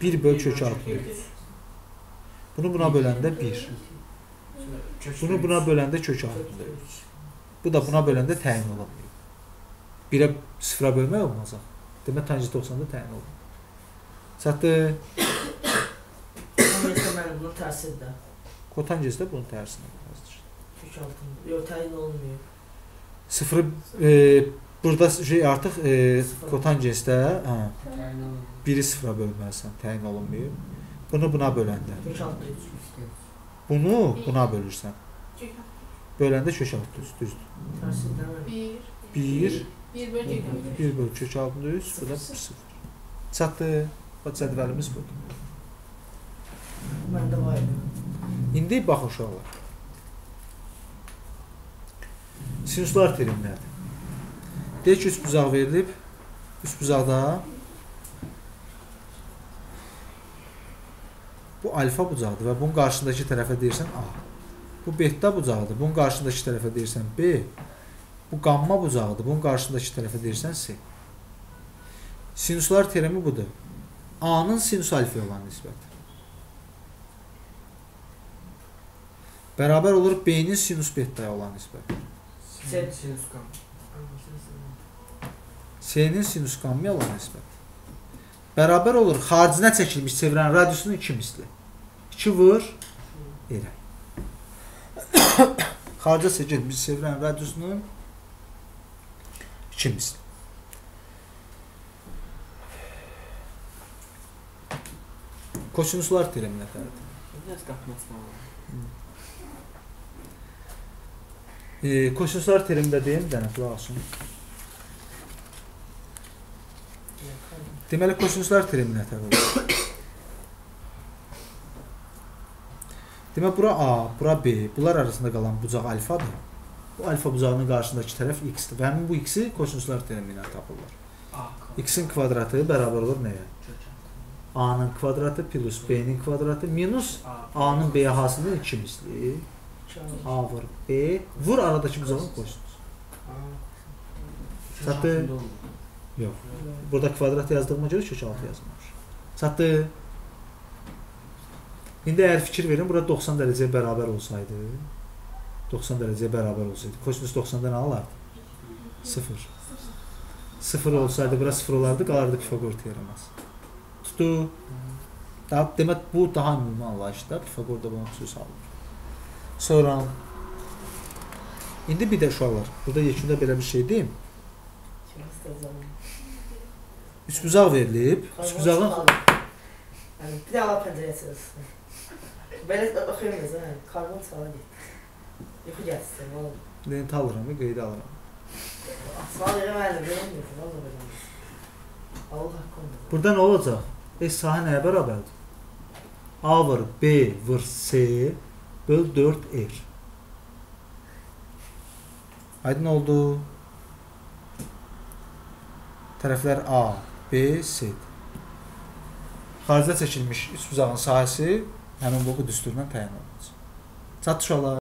1 böl kök altı. Bunu buna böləndə 1. Bunu buna böləndə kök altında 3. Bu da buna böləndə təyin ola bilər. 1-ə 0-a bölmək olmazaq. Demək tanjent 90-da təyin olur. Çatdı. Mesela mən bunun təsirdə. Kotangens də bunun tərsinə yazılır. Kök altında. Yox, təyin olmuyor. Sıfırı e, burada şey artıq e, Sıfır. kotangensdə hə, biri sıfıra bölməlisən, təyin olunmayıb. Bunu buna böləndə. Bunu buna bölürsən. Böləndə kök altı üst düzdür. Tersinde var. 1 1 1 bölü kök altı. 1 böl kök altı üst, bu da 0. Çatdı. Bax cədvəlimiz budur. Bende var. İndi bax uşaqlar. Sinuslar terimlərdir. Deyək ki, üst buzaq verilib. Üst buzaqda bu alfa bucağıdır və bunun qarşısındakı tərəfə deyirsən A. Bu beta bucağıdır. Bunun qarşısındakı tərəfə deyirsən B. Bu qamma bucağıdır. Bunun qarşısındakı tərəfə deyirsən C. Sinuslar terimi budur. A-nın sinus alfaya olan nisbəti. Bərabər olur B-nin sinus betaya olan nisbəti. Sen sinüs kam. C-nin sinus qammaya olan nisbəti. Bərabər olur xaricinə çəkilmiş çevrənin radiusunun 2 misli. 2 vur elə. Xarica çəkilmiş çevrənin radiusunun 2 misli. Kosinuslar terimi nətərdir? Biraz qatmasına var. E, kosinuslar terimdə deyim, dənə qulaq asın. Deməli kosinuslar terimi nətər olur? Demək bura A, bura B, bunlar arasında qalan bucaq alfadır. Bu alfa bucağının qarşısındakı tərəf x-dir. Və həmin bu x-i kosinuslar terimi ilə tapırlar. X-in kvadratı bərabər olur nəyə? A-nın kvadratı plus B-nin kvadratı minus. A-nın B-yə hasılının 2 misli. A vur B, vur aradakı bucağın kosinus. Çatdı. Yox. Burada kvadrat yazdığıma görə kök altı yazılmış. Çatdı. İndi əgər fikir verin, bura 90 dərəcəyə bərabər olsaydı, 90 dərəcəyə bərabər olsaydı, kosinus 90-dan nə alardı? 0. 0 olsaydı, bura 0 olardı, qalardı Pifagor teoreması. Tutdu. Daha, demək, bu daha ümumi anlayışda Pifagor da bunu xüsus alır. Sonra İndi bir də uşaqlar, burada yekunda belə bir şey deyim. Üçbucaq verilib, üçbucağın Yani bir daha pencereye sığırsın. Böyle okuyamıyoruz ha. Karbon sağa git. Yukarı gelsin oğlum. lenti alıram, qeydə alıram. Sağa yere verdim. Göremiyorsun. Valla böyle. Allah hakkında. Burada nə olacaq? E sahə nəyə bərabərdir? A vur B vur C böl 4 R. Aydın oldu. Tərəflər A, B, C. Xaricdə çəkilmiş üçbucağın sahəsi həmin bu düsturla təyin olunacaq. Çatışalar.